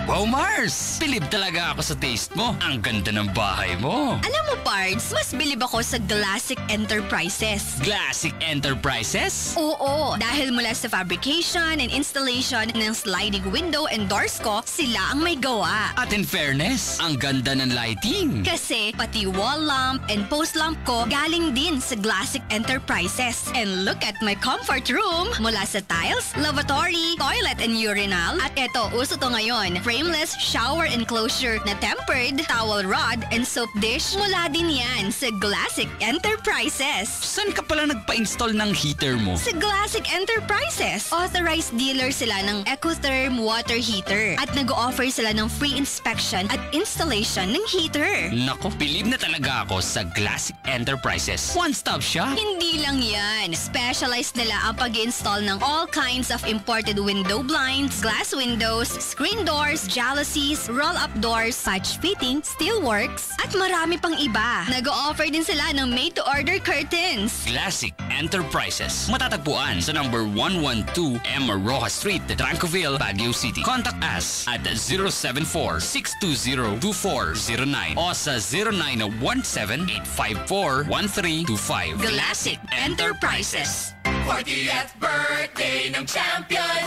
Wow, Mars! Bilib talaga ako sa taste mo. Ang ganda ng bahay mo. Alam mo, Pards, mas bilib ako sa Classic Enterprises. Classic Enterprises? Oo, dahil mula sa fabrication and installation ng sliding window and doors ko, sila ang may gawa. At in fairness, ang ganda ng lighting. Kasi pati wall lamp and post lamp ko galing din sa Classic Enterprises. And look at my comfort room. Mula sa tiles, lavatory, toilet and urinal. At eto, uso to ngayon, frameless shower enclosure na tempered, towel rod and soap dish. Mula din yan sa Classic Enterprises. Saan ka pala nagpa-install ng heater mo? Sa Classic Enterprises, authorized dealer sila ng Ecotherm water heater at nag-offer sila ng free inspection at installation ng heater. Nako, bilib na talaga ako sa Classic Enterprises. One-stop siya. Hindi lang yan. Specialized nila ang pag install ng all kinds of imported window blinds, glass windows, screen doors, jalousies, roll-up doors, patch fitting, steelworks, at marami pang iba. Nag-offer din sila ng made-to-order curtains. Classic Enterprises. Matatagpuan sa number 112 M. Rojas Street, Trancoville, Baguio City. Contact us at 074-620-2409 o sa 0917-854-1325. Classic Enterprises. 40th birthday ng champion.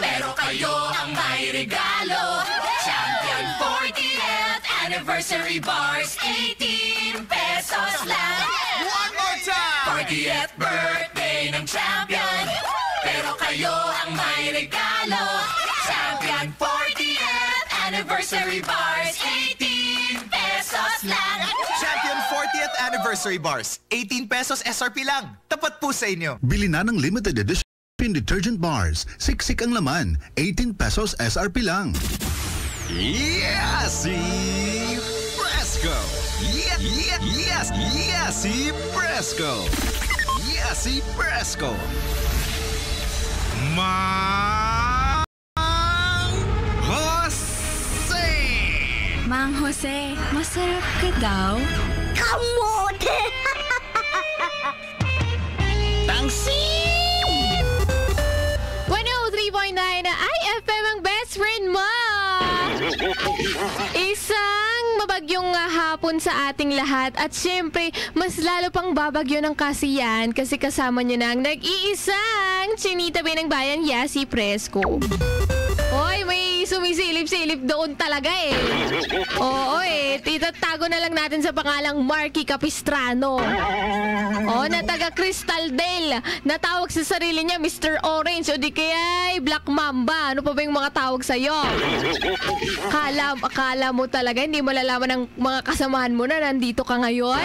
Pero kayo ang may regalo. Champion 40th anniversary bars 18 pesos lang. One more time! 40th birthday ng champion. Pero kayo ang may regalo. Champion 40th anniversary bars 18 pesos lang. Champion 40th Anniversary Bars. 18 pesos SRP lang. Tapat po sa inyo. Bili na ng limited edition detergent bars. Siksik ang laman. 18 pesos SRP lang. Yasi Fresco. Yeah, yeah, yes, Yasi Fresco. Yasi Fresco. Mang Jose. Mang Jose, masarap ka daw? Kamote! Tangsi! 103.9 IFM ang best friend mo! Isang mabagyong ah, hapon sa ating lahat at syempre, mas lalo pang babagyo ng kasiyan kasi kasama niyo na ang nag-iisang chinita ng bayan, Yasi Fresco. Sumisilip-silip doon talaga eh. Oo eh, itatago na lang natin sa pangalang Marky Capistrano. Oo, na taga Crystaldale. Natawag sa sarili niya Mr. Orange o di kaya ay Black Mamba. Ano pa ba yung mga tawag sa'yo? Akala, akala mo talaga hindi malalaman ng mga kasamahan mo na nandito ka ngayon?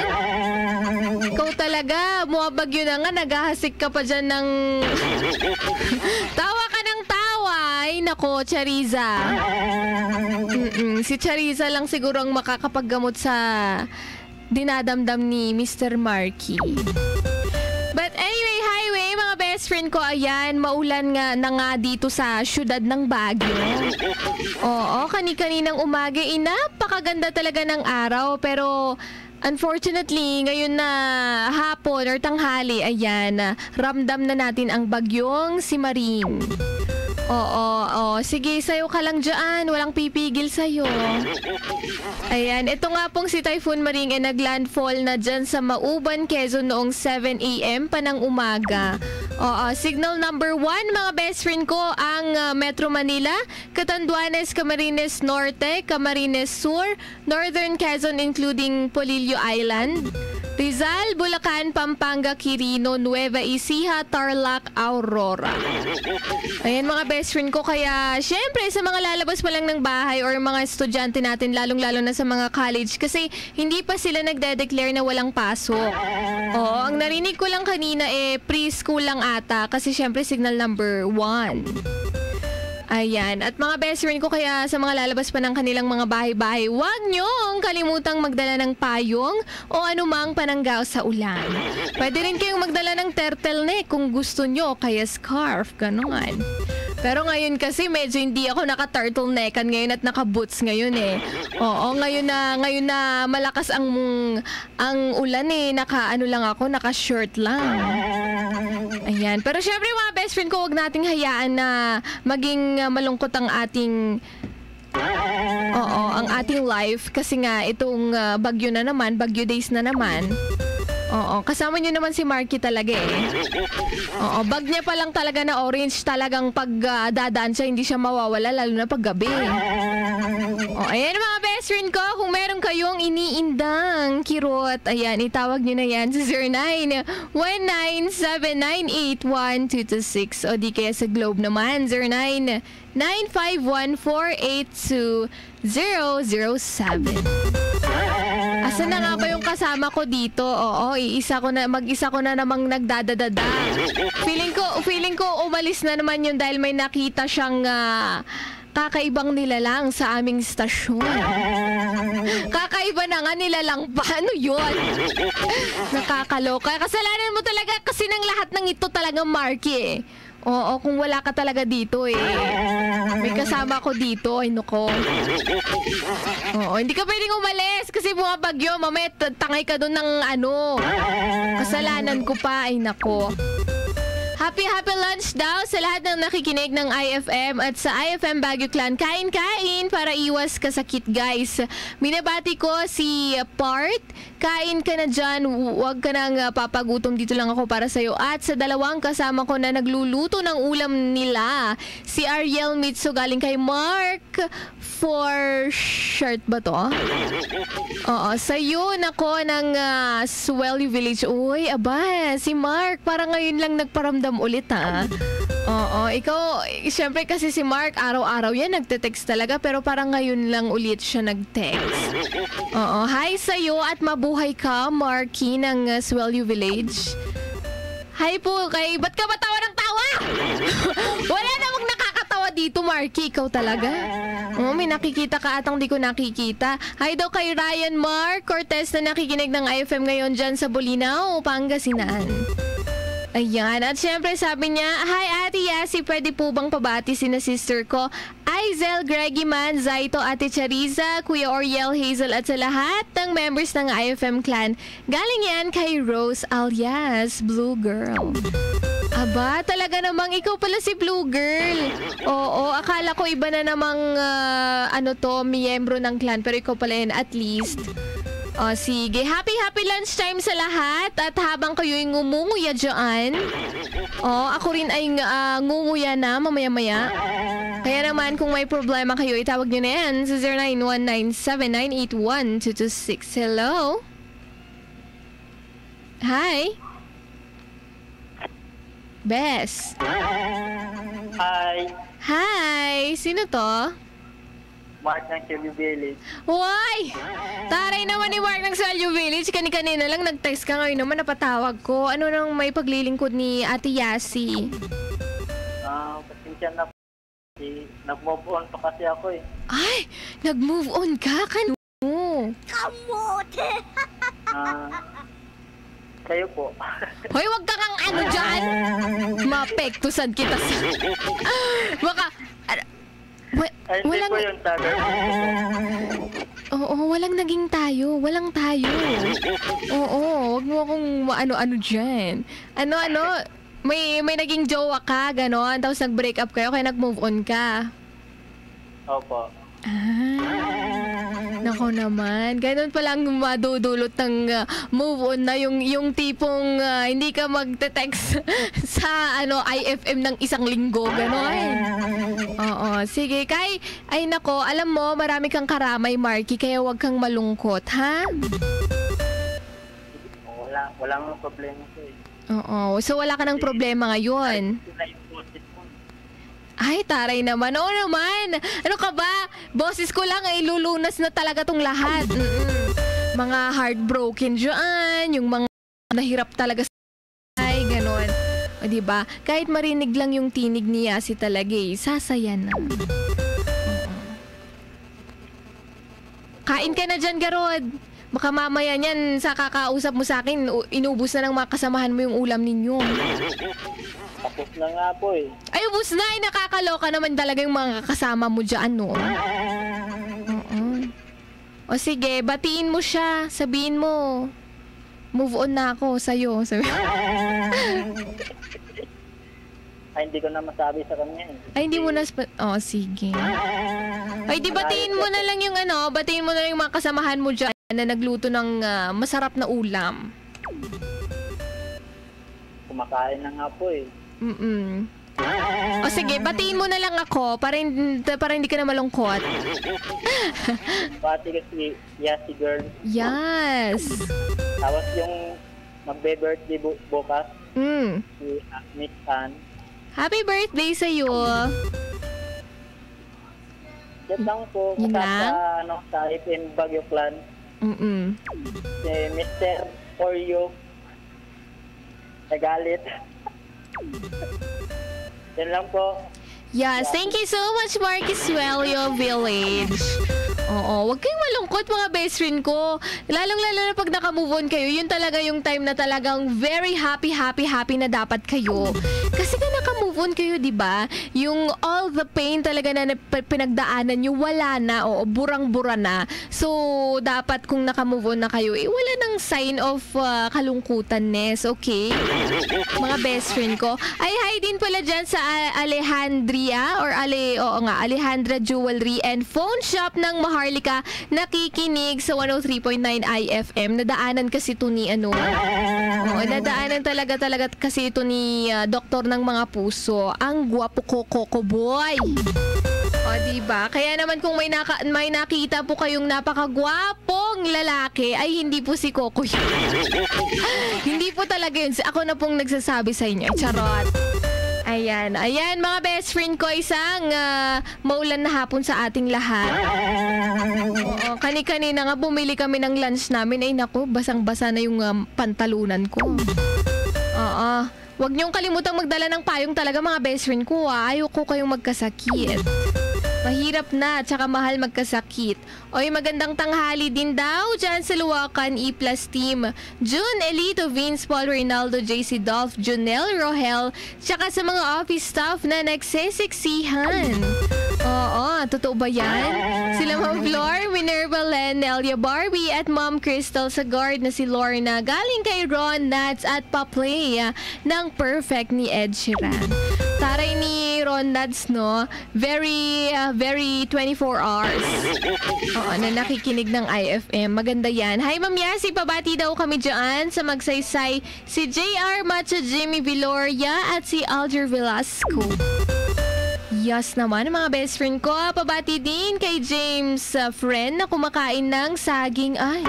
Ikaw talaga, muwabagyo na nga, naghahasik ka pa dyan ng... tawa ka! Ay, nako, Chariza. Mm-mm, si Chariza lang siguro ang makakapaggamot sa dinadamdam ni Mr. Marky. But anyway, highway, mga best friend ko, ayan, maulan nga na nga dito sa syudad ng Baguio. Oo, kani-kaninang umaga, eh, napakaganda talaga ng araw, pero Unfortunately, ngayon na hapon or tanghali, ayan, ramdam na natin ang bagyong si Maring. Oo, oo. Sige, sayo ka lang dyan. Walang pipigil sa'yo. Ayan, ito nga pong si Typhoon Maring ay naglandfall na dyan sa Mauban, Quezon noong 7 a.m. pa ng umaga. Oo, signal number 1, mga best friend ko, ang uh, Metro Manila, Catanduanes, Camarines Norte, Camarines Sur, Northern Quezon including Polillo Island, Rizal, Bulacan, Pampanga, Quirino, Nueva Ecija, Tarlac, Aurora. Ayan mga best friend ko kaya syempre sa mga lalabas pa lang ng bahay or mga estudyante natin lalong-lalo na sa mga college kasi hindi pa sila nagde-declare na walang pasok. Oo, ang narinig ko lang kanina eh preschool lang ata kasi syempre signal number 1. Ayan. At mga best friend ko kaya sa mga lalabas pa ng kanilang mga bahay-bahay, huwag niyong kalimutang magdala ng payong o anumang pananggaw sa ulan. Pwede rin kayong magdala ng turtleneck kung gusto nyo, kaya scarf, ganon. Pero ngayon kasi medyo hindi ako naka-turtleneckan ngayon at naka-boots ngayon eh. Oo, ngayon na ngayon na malakas ang ang ulan eh. Naka ano lang ako, naka-shirt lang. Ayan. Pero syempre mga best friend ko, wag nating hayaan na maging malungkot ang ating Oo, ang ating life kasi nga itong uh, bagyo na naman, bagyo days na naman. Oo, kasama niyo naman si Marky talaga eh. Oo, bag niya pa lang talaga na orange talagang pag uh, dadaan siya hindi siya mawawala lalo na pag gabi. O, ayan mga best friend ko, kung meron kayong iniindang kirot, ayan, itawag niyo na yan sa 091979812226 o di kaya sa Globe naman, 09 951-482-007. Asa na nga ba yung kasama ko dito? Oo, iisa ko na, mag-isa ko na namang nagdadadada. Feeling ko, feeling ko umalis na naman yun dahil may nakita siyang ah, kakaibang nilalang sa aming stasyon. Kakaiba na nga nilalang pa. Ano yun? Nakakaloka. Kasalanan mo talaga kasi ng lahat ng ito talaga, Marky eh. Oo, kung wala ka talaga dito eh. May kasama ko dito, ay nako. Oo, hindi ka pwedeng umalis kasi mga bagyo, mamaya tangay ka doon ng ano. Kasalanan ko pa, ay nako. Happy happy lunch daw sa lahat ng nakikinig ng IFM at sa IFM Baguio Clan. Kain-kain para iwas kasakit guys. Minabati ko si Part. Kain ka na dyan. Huwag ka nang uh, papagutom. Dito lang ako para sa'yo. At sa dalawang kasama ko na nagluluto ng ulam nila. Si Ariel Mitsu galing kay Mark for shirt ba to? Oo. Sa'yo nako ng uh, Swelly Village. Uy, aba, si Mark parang ngayon lang nagparamdam ulit ha. Oo, ikaw, syempre kasi si Mark araw-araw yan nagte-text talaga pero parang ngayon lang ulit siya nag-text. Oo, hi sa'yo at mabuhay ka, Marky ng uh, Swelly Village. Hi po kay, ba't ka matawa ng tawa? Wala namang nakakatawa dito, Marky. Ikaw talaga. Oh, may nakikita ka atang di ko nakikita. Hi daw kay Ryan Mark Cortez na nakikinig ng IFM ngayon dyan sa Bolinao, Pangasinan. Ayan. At syempre sabi niya, Hi Ate Yasi, pwede po bang pabati si na sister ko? Aizel, Greggy Man, Zaito, Ate Chariza, Kuya Oriel, Hazel at sa lahat ng members ng IFM clan. Galing yan kay Rose alias Blue Girl. Aba, talaga namang ikaw pala si Blue Girl. Oo, akala ko iba na namang ah, ano to, miyembro ng clan pero ikaw pala yan at least. O sige, happy happy lunchtime sa lahat at habang kayo'y ngumunguya dyan. O, ako rin ay ah, ngunguya na mamaya-maya. Kaya naman kung may problema kayo, itawag nyo na yan sa 0919-798-1226. Hello? Hi? Bes? Hi, Hi! Sino to? Mark ng Cebu Village. Why? Taray naman ni Mark ng Salyo Village. Kani-kanina lang nag-text ka ngayon naman napatawag ko. Ano nang may paglilingkod ni Ate Yasi? Ah, pasensya na po. Kasi Nag-move on pa kasi ako eh. Ay! Nag-move on ka? Kano? Kamote! Ah, kayo po. Hoy, wag ka kang ano dyan! Mapektusan kita sa... Baka... ano, wa- Ay, hindi walang... po yung tagal. Oo, walang naging tayo. Walang tayo. Oo, wag mo akong ano-ano dyan. Ano-ano, may, may naging jowa ka, ganon. Tapos nag-break up kayo, kaya nag-move on ka. Opo. Ah, nako naman. Ganon pa lang madudulot ng uh, move on na yung yung tipong uh, hindi ka magte-text sa ano IFM ng isang linggo, ganon. Oo, sige. Kay, ay nako, alam mo, marami kang karamay, Marky, kaya wag kang malungkot, ha? Wala, walang problema ko eh. Oo, so wala ka ng problema ngayon. Mo. Ay, taray naman. Oo naman. Ano ka ba? Boses ko lang ay lulunas na talaga tong lahat. Mm-mm. Mga heartbroken dyan, yung mga nahirap talaga sa ay ganon. O, ba? Kahit marinig lang yung tinig ni Yasi talaga eh, sasaya na. Kain ka na dyan, Garod. Baka mamaya niyan sa kakausap mo sa akin, inubos na ng mga kasamahan mo yung ulam ninyo. Tapos na nga po eh. Ay, ubus na. Ay, nakakaloka naman talaga yung mga kasama mo dyan, no? Oo. O sige, batiin mo siya. Sabihin mo, move on na ako sa'yo. Sabi. Ay, hindi ko na masabi sa kanya eh. Ay, hindi mo na... Oh, sige. Ay, di batiin mo na lang yung ano, batiin mo na lang yung mga kasamahan mo dyan na nagluto ng ah, masarap na ulam. Kumakain na nga po eh. Mm-mm. O sige, batiin mo na lang ako para, hin- para hindi ka na malungkot. Pati kasi Yasi girl. Yes. Tapos yung magbe-birthday bu- bukas, Mm. si uh, Miss Ann. Happy birthday sa'yo. Yan lang po. Yun lang? sa, ano, sa FM Bagyo Clan. Mm-mm. Si Mr. Oreo. Nagalit. Yan lang po. Yes, thank you so much, Marcus Welio Village. Oo, wag kayong malungkot mga best friend ko. Lalong-lalo na pag naka-move on kayo, yun talaga yung time na talagang very happy, happy, happy na dapat kayo. Kasi nga naka-move on kayo, di ba? Yung all the pain talaga na pinagdaanan nyo, wala na. Oo, burang-bura na. So, dapat kung naka-move on na kayo, eh, wala nang sign of uh, kalungkutanness, okay? Mga best friend ko. Ay, hi din pala dyan sa Alejandria or Ale, oo nga, Alejandra Jewelry and Phone Shop ng Maharlika nakikinig sa 103.9 IFM. Nadaanan kasi ito ni ano. Oo, nadaanan talaga talaga kasi ito ni uh, doktor ng mga puso. Ang gwapo ko, Coco Boy. O, diba? Kaya naman kung may, naka, may nakita po kayong napakagwapong lalaki, ay hindi po si Coco yun. hindi po talaga yun. Ako na pong nagsasabi sa inyo. Charot. Ayan. Ayan, mga best friend ko, isang ah, maulan na hapon sa ating lahat. Oo, kani-kanina nga bumili kami ng lunch namin. Ay naku, basang-basa na yung um, pantalunan ko. Oo. Huwag niyong kalimutang magdala ng payong talaga mga best friend ko. Ah. Ayoko kayong magkasakit. Mahirap na, tsaka mahal magkasakit. Oy, magandang tanghali din daw dyan sa Luwakan E-Plus Team. June, Elito, Vince, Paul, Reynaldo, JC Dolph, Junel, Rohel, tsaka sa mga office staff na nagsesiksihan. Oo, totoo ba yan? Sila Ma'am Flor, Minerva Len, Nelia Barbie at Ma'am Crystal sa guard na si Lorna galing kay Ron Nats at Paplay ng Perfect ni Ed Sheeran. Taray ni Ron Nats, no? Very, ah, very 24 hours. Oo, na nakikinig ng IFM. Maganda yan. Hi, Ma'am Yasi. Pabati daw kami dyan sa magsaysay si JR Macho Jimmy Viloria at si Alger Velasco. Yes naman, mga best friend ko. Pabati din kay James, uh, friend na kumakain ng saging. Ay.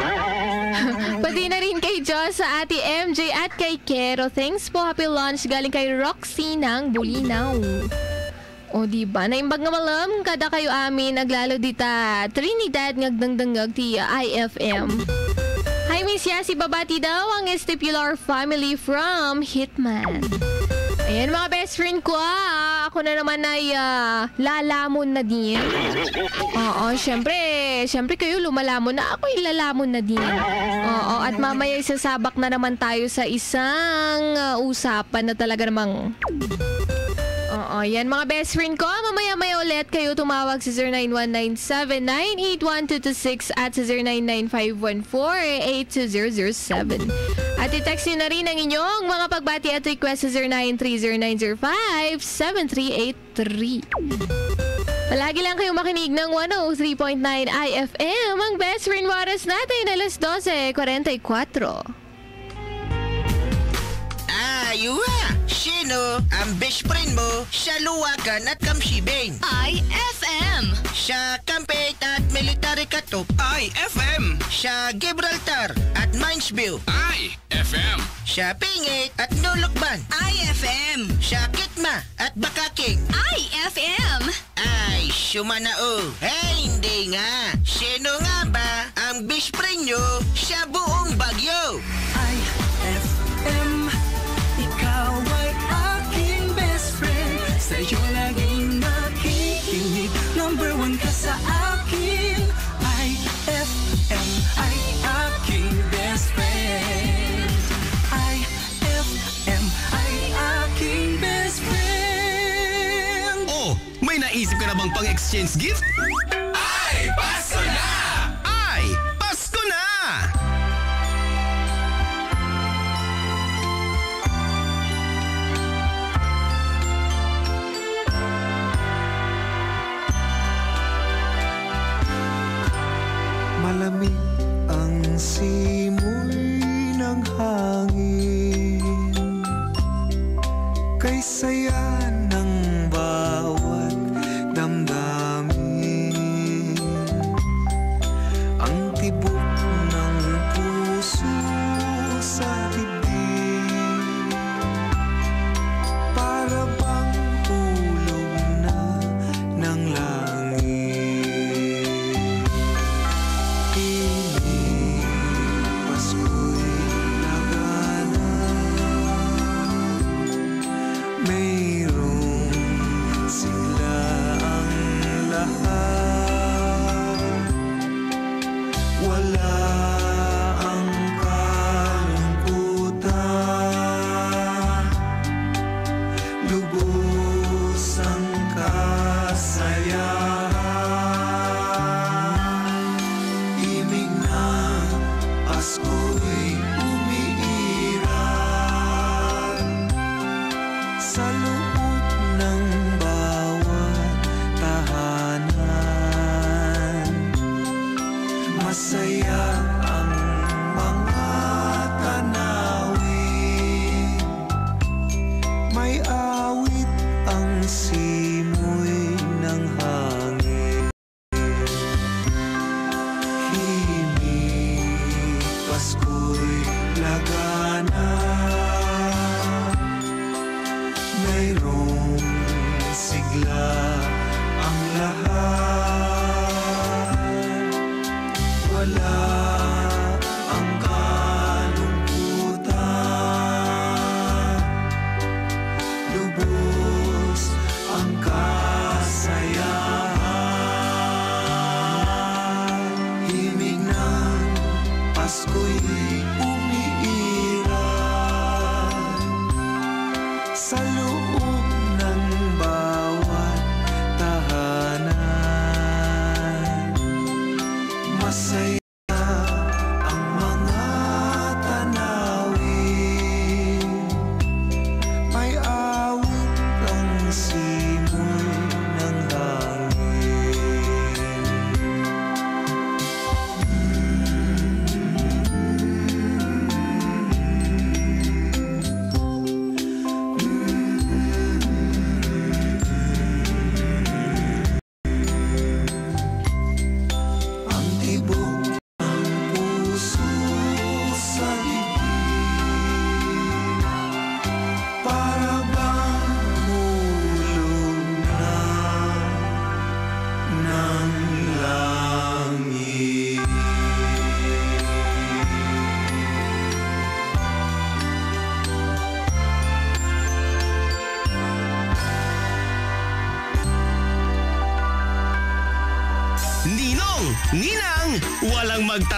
Pati na rin kay Joss sa ate MJ at kay Kero. Thanks po. Happy lunch galing kay Roxy ng Bulinaw. O di ba? Naimbag nga malam, kada kayo amin, naglalo dita Trinidad ngagdangdangag ti IFM. Hi Miss Yasi, babati daw ang Estipular family from Hitman. Ayan mga best friend ko ah. Ako na naman ay ah, lalamon na din. Oo, syempre, syempre kayo lumalamon na ako lalamon na din. Oo, at mamaya isasabak na naman tayo sa isang ah, usapan na talaga namang Oo, yan mga best friend ko. Mamaya-maya ulit kayo tumawag sa 0917-981-226 at sa 099514-82007. At i-text nyo na rin ang inyong mga pagbati at request sa 0930-905-7383. Palagi lang kayo makinig ng 103.9 IFM, ang best friend oras natin, alas 12.44. Ayuha! Sino ang best friend mo sa Luwakan at Kamsibeng? IFM! Sa Kampet at Military Katop? IFM! Sa Gibraltar at Minesview? IFM! Sa Pingit at Nulukban? IFM! Sa Kitma at Bakaking? IFM! Ay, sumanao. Eh, hindi nga. Sino nga ba ang best friend nyo sa buong Bagyo? Sa'yo laging nakikinig Number one ka sa akin. IFM ay aking best friend. IFM ay aking best friend. Oh, may naisip ka na bang pang-exchange gift? Ay, Malamig ang simoy ng hangin. Kay saya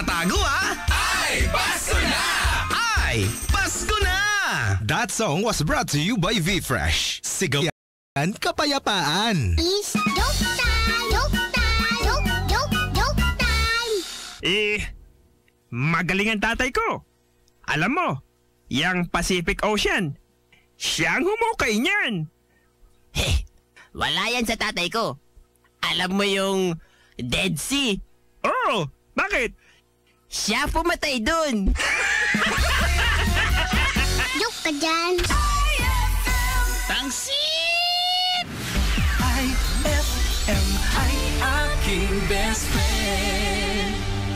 walang magtatago ha? Ay, Pasko na! Ay, Pasko na! That song was brought to you by V-Fresh. Sigaw yan, kapayapaan. Is joke time, joke time, joke, joke, joke time. Eh, magaling ang tatay ko. Alam mo, yang Pacific Ocean, siyang humukay niyan. Wala yan sa tatay ko. Alam mo yung Dead Sea? Oo, bakit? Siya pumatay dun. Joke ka dyan. Tangsit!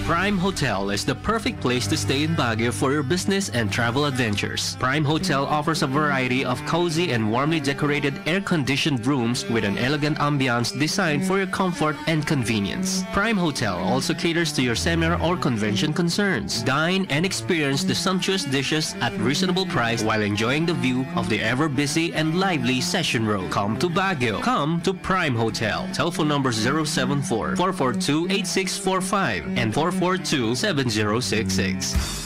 Prime Hotel is the perfect place to stay in Baguio for your business and travel adventures. Prime Hotel offers a variety of cozy and warmly decorated air-conditioned rooms with an elegant ambiance designed for your comfort and convenience. Prime Hotel also caters to your seminar or convention concerns. Dine and experience the sumptuous dishes at reasonable price while enjoying the view of the ever-busy and lively Session Road. Come to Baguio. Come to Prime Hotel. Telephone number 074 442 8645 and 442 7066.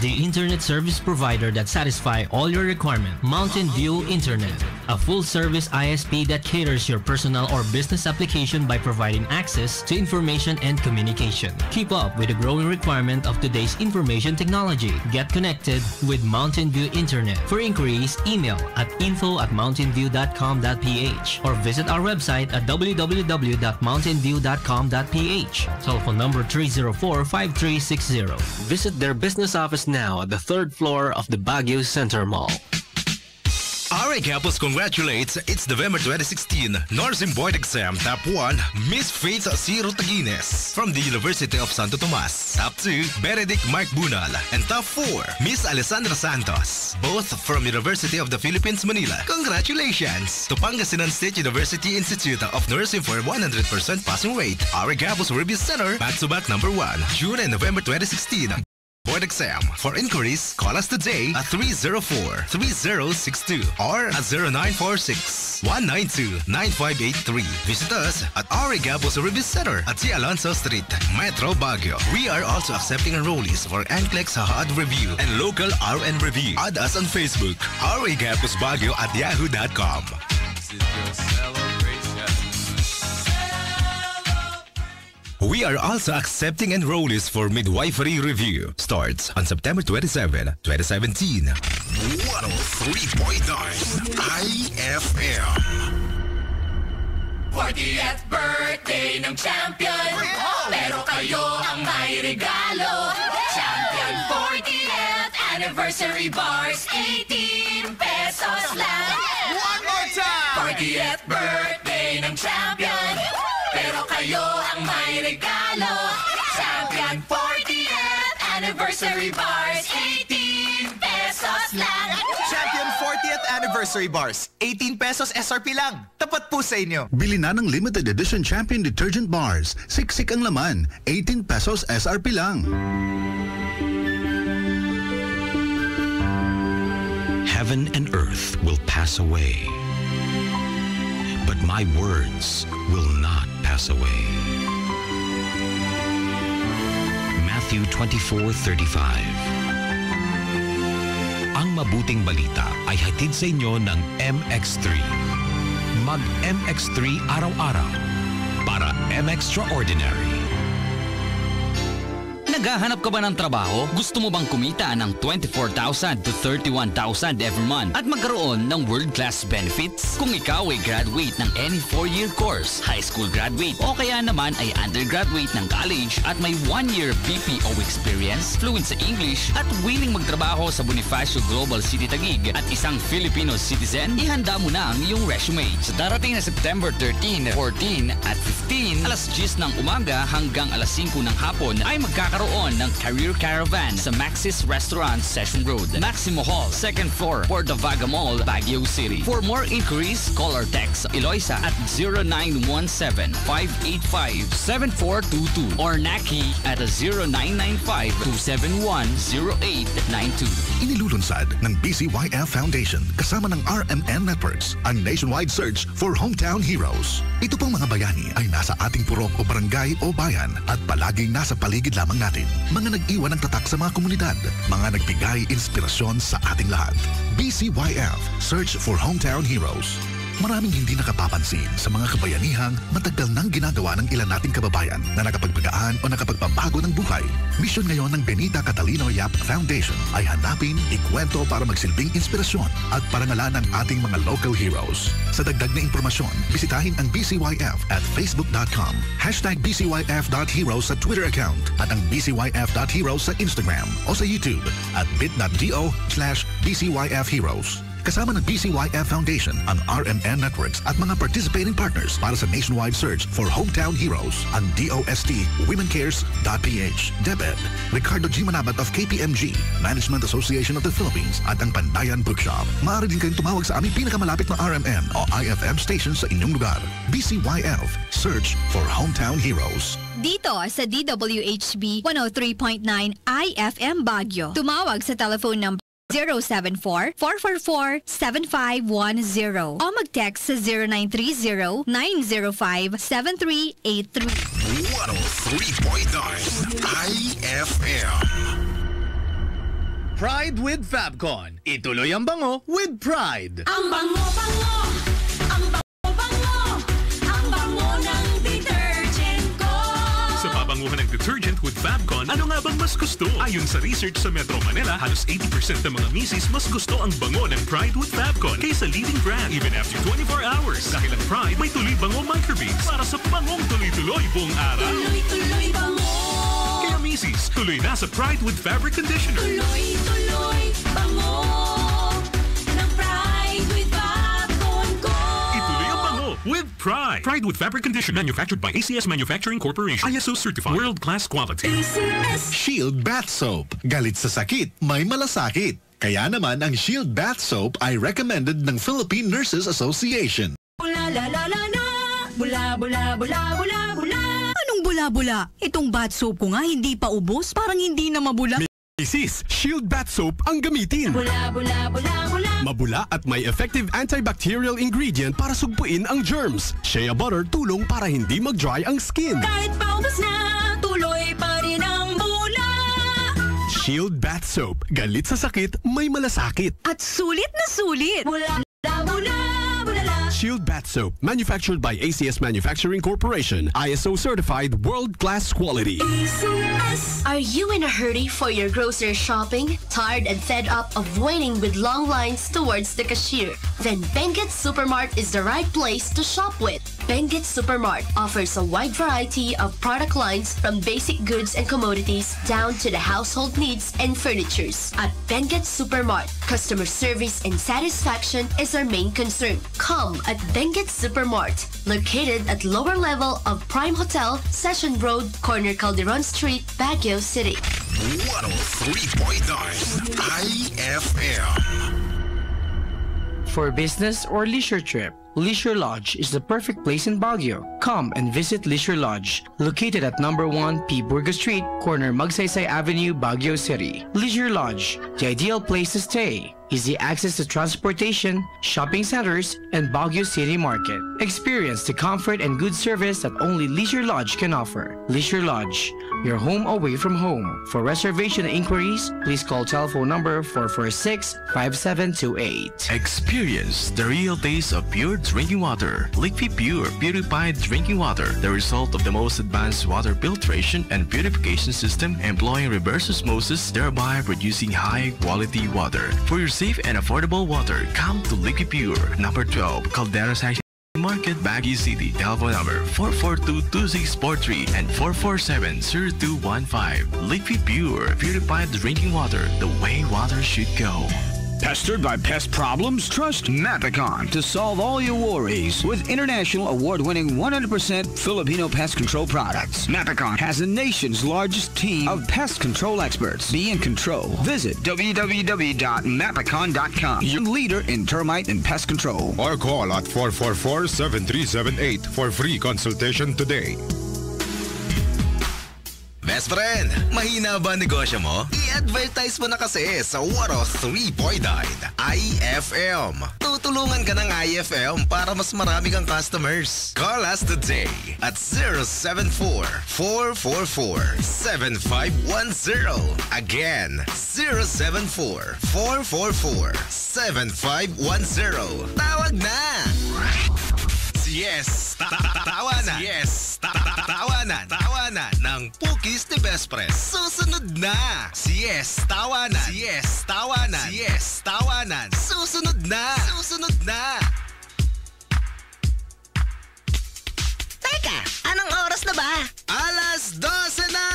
The internet service provider that satisfy all your requirements. Mountain View Internet, a full-service ISP that caters your personal or business application by providing access to information and communication. Keep up with the growing requirement of today's information technology. Get connected with Mountain View Internet. For inquiries, email at info at mountainview.com.ph or visit our website at www.mountainview.com.ph. Telephone number 304-5360. Visit their business office now at the third floor of the Baguio Center Mall. RA Campus congratulates its November 2016 Nursing Board Exam Top 1 Miss Faith Ciro Taguines from the University of Santo Tomas. Top 2 Benedict Mark Bunal. And Top 4 Miss Alessandra Santos. Both from University of the Philippines, Manila. Congratulations to Pangasinan State University Institute of Nursing for 100% passing rate. RA Campus Review Center back-to-back number 1 June and November 2016 board exam. For inquiries, call us today at 304-3062 or at 0946-192-9583. Visit us at Gabos Review Center at C. Alonso Street, Metro Baguio. We are also accepting enrollees for NCLEX HUD Review and local RN Review. Add us on Facebook, RA Gabos Baguio at yahoo.com. We are also accepting enrollees for Midwifery Review. Starts on September 27, 2017. 103.9 IFM. 40th birthday ng champion Pero kayo ang may regalo Champion 40th anniversary bars 18 pesos lang One more time! 40th birthday anniversary bars 18 pesos lang Champion 40th Anniversary Bars. 18 pesos SRP lang. Tapat po sa inyo. Bili na ng limited edition Champion Detergent Bars. Siksik ang laman. 18 pesos SRP lang. Heaven and earth will pass away. But my words will not pass away. Matthew 24:35. Ang mabuting balita ay hatid sa inyo ng MX3. Mag MX3 araw-araw para M-Extraordinary. Naghahanap ka ba ng trabaho? Gusto mo bang kumita ng 24,000 to 31,000 every month at magkaroon ng world-class benefits? Kung ikaw ay graduate ng any 4-year course, high school graduate o kaya naman ay undergraduate ng college at may 1-year BPO experience, fluent sa English at willing magtrabaho sa Bonifacio Global City Taguig at isang Filipino citizen, ihanda mo na ang iyong resume. Sa darating na September 13, 14 at 15, alas 10 ng umaga hanggang alas 5 ng hapon ay magkakaroon magkaroon ng Career Caravan sa Maxis Restaurant, Session Road, Maximo Hall, second floor, Porta Vaga Mall, Baguio City. For more inquiries, call or text Eloisa at 0917-585-7422 or Naki at 0995-271-0892. Inilulunsad ng BCYF Foundation kasama ng RMN Networks ang nationwide search for hometown heroes. Ito pong mga bayani ay nasa ating purok o barangay o bayan at palaging nasa paligid lamang natin. Mga nag-iwan ng tatak sa mga komunidad, mga nagbigay inspirasyon sa ating lahat. BCYF Search for Hometown Heroes. Maraming hindi nakapapansin sa mga kabayanihang matagal nang ginagawa ng ilan nating kababayan na nakapagpagaan o nakapagpabago ng buhay. Misyon ngayon ng Benita Catalino Yap Foundation ay hanapin, ikwento para magsilbing inspirasyon at parangalan ng ating mga local heroes. Sa dagdag na impormasyon, bisitahin ang BCYF at facebook.com, hashtag BCYF.heroes sa Twitter account at ang BCYF.heroes sa Instagram o sa YouTube at bit.do slash BCYFheroes. Kasama ng BCYF Foundation, ang RMN Networks at mga participating partners para sa nationwide search for hometown heroes, ang DOST WomenCares.ph, DepEd, Ricardo G. Manabat of KPMG, Management Association of the Philippines at ang Pandayan Bookshop. Maaari din kayong tumawag sa aming pinakamalapit na RMN o IFM station sa inyong lugar. BCYF, Search for Hometown Heroes. Dito sa DWHB 103.9 IFM Baguio. Tumawag sa telephone number 074-444-7510 o mag-text sa 0930-905-7383. 103.9 IFM. Pride with Fabcon. Ituloy ang bango with pride. Ang bango-bango, ang Sa pabanguhan ng detergent with Fabcon, ano nga bang mas gusto? Ayon sa research sa Metro Manila, halos 80% ng mga misis mas gusto ang bango ng Pride with Fabcon kaysa leading brand even after 24 hours. Dahil ang Pride may tuloy bango microbeads para sa bangong tuloy-tuloy buong araw. Tuloy-tuloy bango. Kaya misis, tuloy na sa Pride with Fabric Conditioner. Tuloy-tuloy bango with Pride. Pride with Fabric Conditioner manufactured by ACS Manufacturing Corporation. ISO certified. World-class quality. Shield Bath Soap. Galit sa sakit, may malasakit. Kaya naman ang Shield Bath Soap ay recommended ng Philippine Nurses Association. Bula la la la la, bula bula bula bula bula. Anong bula-bula? Itong bath soap ko nga hindi pa ubos, parang hindi na mabula. Isis, Shield Bath Soap ang gamitin. Bula bula bula bula. Mabula at may effective antibacterial ingredient para sugpuin ang germs. Shea butter tulong para hindi mag-dry ang skin. Kahit paubos na, tuloy pa rin ang bula. Shield Bath Soap. Galit sa sakit, may malasakit. At sulit na sulit. Bula bula bula bula la. Shield Bath Soap, manufactured by ACS Manufacturing Corporation. ISO certified world-class quality. Are you in a hurry for your grocery shopping? Tired and fed up of waiting with long lines towards the cashier? Then Benguet Supermart is the right place to shop with. Benguet Supermart offers a wide variety of product lines from basic goods and commodities down to the household needs and furnitures. At Benguet Supermart, customer service and satisfaction is our main concern. Come at Benguet Supermart, located at lower level of Prime Hotel, Session Road, corner Calderon Street, Baguio City. 103.9 IFM. For business or leisure trip, Leisure Lodge is the perfect place in Baguio. Come and visit Leisure Lodge, located at number 1 P. Burgo Street, corner Magsaysay Avenue, Baguio City. Leisure Lodge, the ideal place to stay. Easy access to transportation, shopping centers, and Baguio City Market. Experience the comfort and good service that only Leisure Lodge can offer. Leisure Lodge, your home away from home. For reservation inquiries, please call telephone number 446-5728. Experience the real taste of pure drinking water. Liquid Pure purified drinking water, the result of the most advanced water filtration and purification system employing reverse osmosis, thereby producing high quality water. For your safe and affordable water, come to Liquid Pure, number 12, Caldera Section. Market Baguio City. Telephone number 442-2643 and 447-0215. Liquid Pure, purified drinking water, the way water should go. Pestered by pest problems? Trust Mapicon to solve all your worries with international award-winning 100% Filipino pest control products. Mapicon has the nation's largest team of pest control experts. Be in control. Visit www.mapicon.com. Your leader in termite and pest control. Or call at 444-7378 for free consultation today. Best friend, mahina ba negosyo mo? I-advertise mo na kasi sa 103.9 IFM. Tutulungan ka ng IFM para mas marami kang customers. Call us today at 074-444-7510. Again, 074-444-7510. Tawag na! Yes! Ta- ta- Tawanan! Yes! Ta- ta- Tawanan! Tawanan ng Pukis ni Best Press. Susunod na! Yes! Tawanan! Yes! Tawanan! Yes! Tawanan! Susunod na! Susunod na! Teka, anong oras na ba? Alas 12 na!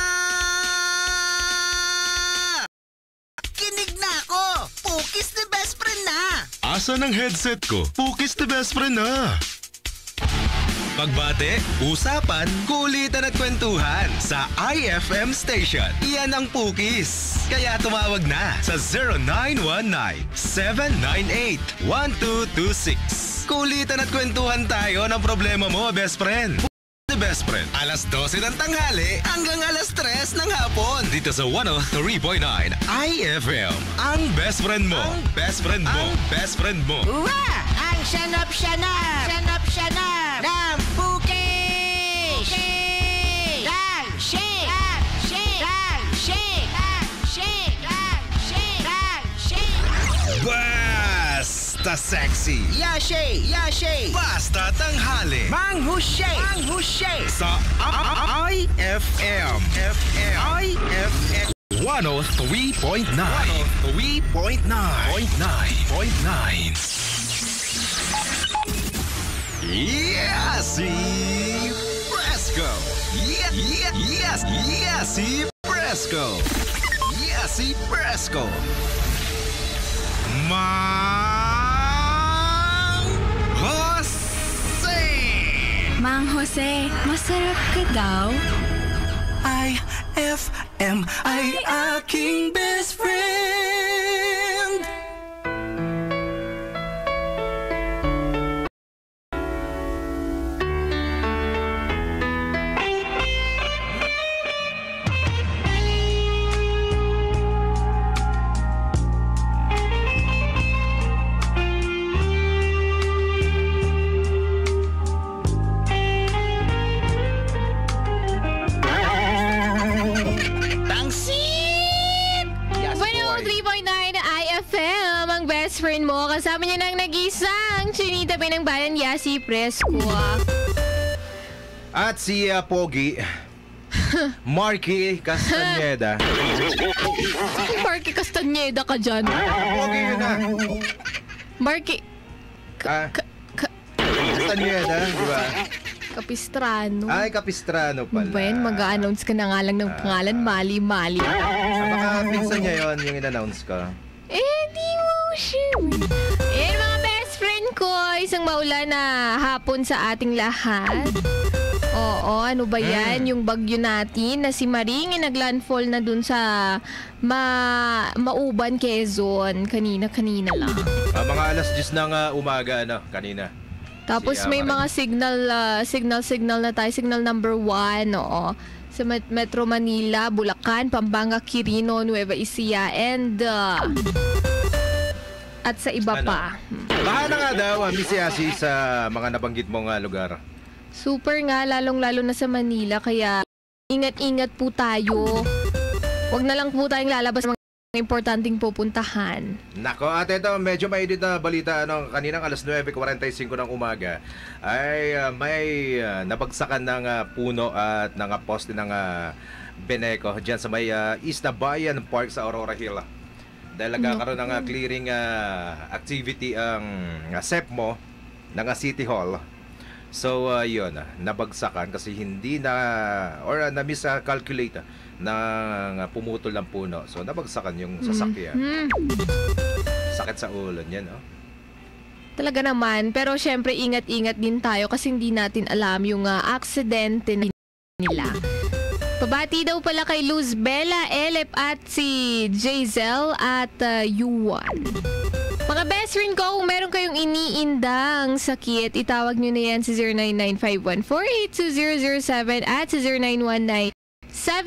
Kinig na ako! Pukis ni best friend na! Asa ng headset ko? Pukis the best friend na. Pagbate, usapan, kulitan at kwentuhan sa IFM Station. Iyan ang Pukis. Kaya tumawag na sa 0919-798-1226. Kulitan at kwentuhan tayo ng problema mo, best friend. The Best Friend. Alas 12 ng tanghali hanggang alas 3 ng hapon. Dito sa 103.9 IFM. Ang best friend mo. Ang best friend mo. best friend mo. Uwa! Ang syanap-syanap! Syanap-syanap! Ng Basta sexy. Yashay! Yashay! Basta tanghali. Manghushay! Manghushay! Sa IFM. FM. IFM. 103.9. 103.9. 103.9. Yasi Fresco. Yeah, yeah, yes, Yasi Fresco. Yasi Fresco. Mang Mang Jose, masarap ka daw? IFM ay aking best friend. Kasama niya ng nag-isang chinita ng bayan, Yasi Fresco. At si uh, Pogi, Marky Castaneda. Marky Castaneda ka dyan. Pogi yun ah. Marky Ah, Castaneda, di ba? Capistrano. Ay, Capistrano Ano pala. ba yan? Mag-a-announce ka na nga lang ng pangalan, mali-mali. Ah, baka pinsan niya yon yung in-announce ko. Eh, di mo sure. Ko. Isang maulan na hapon sa ating lahat. Oo, ano ba yan? Yung bagyo natin na si Maring naglandfall na dun sa ma Mauban, Quezon. Kanina-kanina lang. Ah, mga alas 10 ng ah, umaga, ano, kanina. Tapos Si, ah, may Maring. mga signal, ah, signal, signal na tayo. Signal number one, oo. Sa Met- Metro Manila, Bulacan, Pampanga, Quirino, Nueva Ecija, and ah, at sa iba Ano? pa. Baka na nga daw, ah, Miss Yasi, sa mga nabanggit mong ah, lugar. Super nga, lalong-lalo na sa Manila. Kaya ingat-ingat po tayo. Huwag na lang po tayong lalabas ng mga importanteng pupuntahan. Nako, at ito, medyo mainit na balita. Ano, kaninang alas 9.45 ng umaga ay ah, may ah, nabagsakan ng ah, puno at ng ah, poste ng ah, Beneco dyan sa may ah, East na Bayan Park sa Aurora Hill. Dahil nagkakaroon ng ah, clearing ah, activity ang uh, SEPMO ng ah, City Hall. So, uh, yun, nabagsakan kasi hindi na, or uh, na-miscalculate ah, na nga pumutol ng puno. So, nabagsakan yung sasakyan. Mhm. Sa sakit sa ulo niya, no? Talaga naman. Pero syempre, ingat-ingat din tayo kasi hindi natin alam yung uh, aksidente nila. Pabati daw pala kay Luz Bella, Elep at si Jazel at uh, Yuan. Mga best friend ko, kung meron kayong iniindang sakit, itawag nyo na yan sa 0995148207 at sa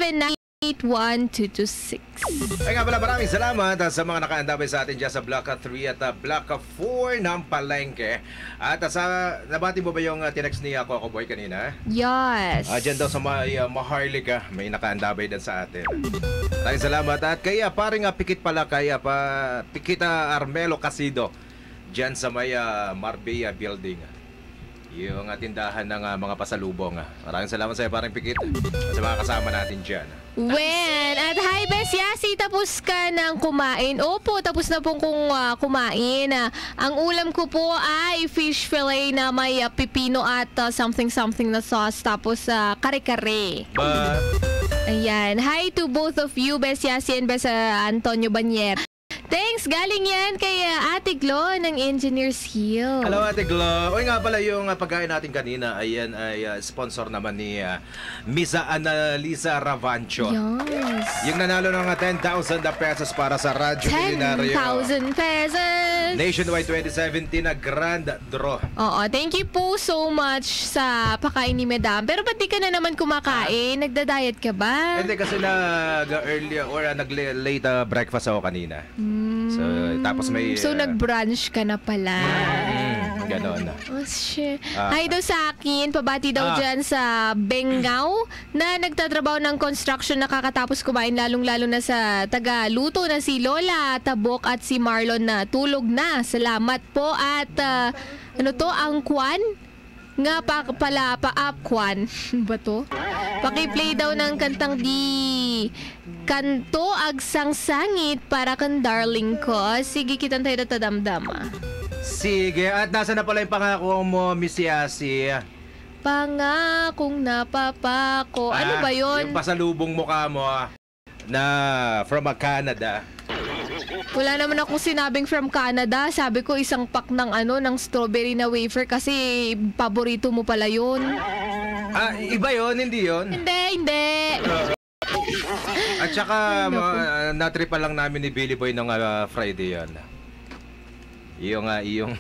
0919-7981226. Ay nga pala, maraming salamat ah, sa mga nakaandabay sa atin dyan sa Block 3 at uh, Block 4 ng Palengke. At ah, sa, nabati mo ba yung uh, tinext ni uh, Coco Boy kanina? Yes. Ah, dyan daw sa may, uh, Maharlika, may nakaandabay din sa atin. Maraming salamat. At kaya paring uh, pikit pala kaya pa pikit uh, Armelo Casido dyan sa may uh, Marbella building. Yung uh, tindahan ng uh, mga pasalubong. Uh. Maraming salamat sa iyo paring pikit sa mga kasama natin dyan. When? At hi, Bes Yasi, tapos ka ng kumain? Opo, tapos na pong kung uh, kumain. Uh, ang ulam ko po ay fish fillet na may uh, pipino at uh, something-something na sauce. Tapos uh, kare-kare. But... Ayan. Hi to both of you, Bes Yasi and Bes uh, Antonio Banyer. Thanks! Galing yan kay uh, Ate Glo ng Engineers Hill. Hello Ate Glo. Oy nga pala yung uh, pagkain natin kanina ayan ay uh, sponsor naman ni uh, Misa Analisa Ravancho. Yes. Yung nanalo ng uh, 10,000 na pesos para sa Radyo Milenaryo. 10,000 pesos! Nationwide 2017 na grand draw. Oo, thank you po so much sa pakain ni Madam. Pero ba't di ka na naman kumakain? Nagda-diet ka ba? Hindi kasi nag-early or uh, nag-late uh, breakfast ako kanina. Mm. So, tapos may... So, uh, nag-brunch ka na pala. mm, ganon na. Oh, shit. Ah. Hi daw sa akin, pabati daw Ah. dyan sa Bengaw na nagtatrabaho ng construction nakakatapos kumain lalong-lalo na sa taga-luto na si Lola Tabok at si Marlon na tulog na. Salamat po at ah, ano to, ang kwan? Nga pa pala pa up kwan. ba to? Paki-play daw ng kantang di kanto agsang sangit para kan darling ko. Sige, kitang tayo na tadamdama. Sige, at nasa na pala yung pangako mo, Miss Yasi? Pangakong napapako. Ano Ah, ba yun? Yung pasalubong mukha mo ah, na from uh, Canada. Wala naman akong sinabing from Canada. Sabi ko isang pack ng ano ng strawberry na wafer kasi paborito mo pala yun. Ah, iba yon hindi yon. Hindi, hindi. At saka, uh, natripa lang namin ni Billy Boy ng uh, Friday yon. Yung, uh, yung...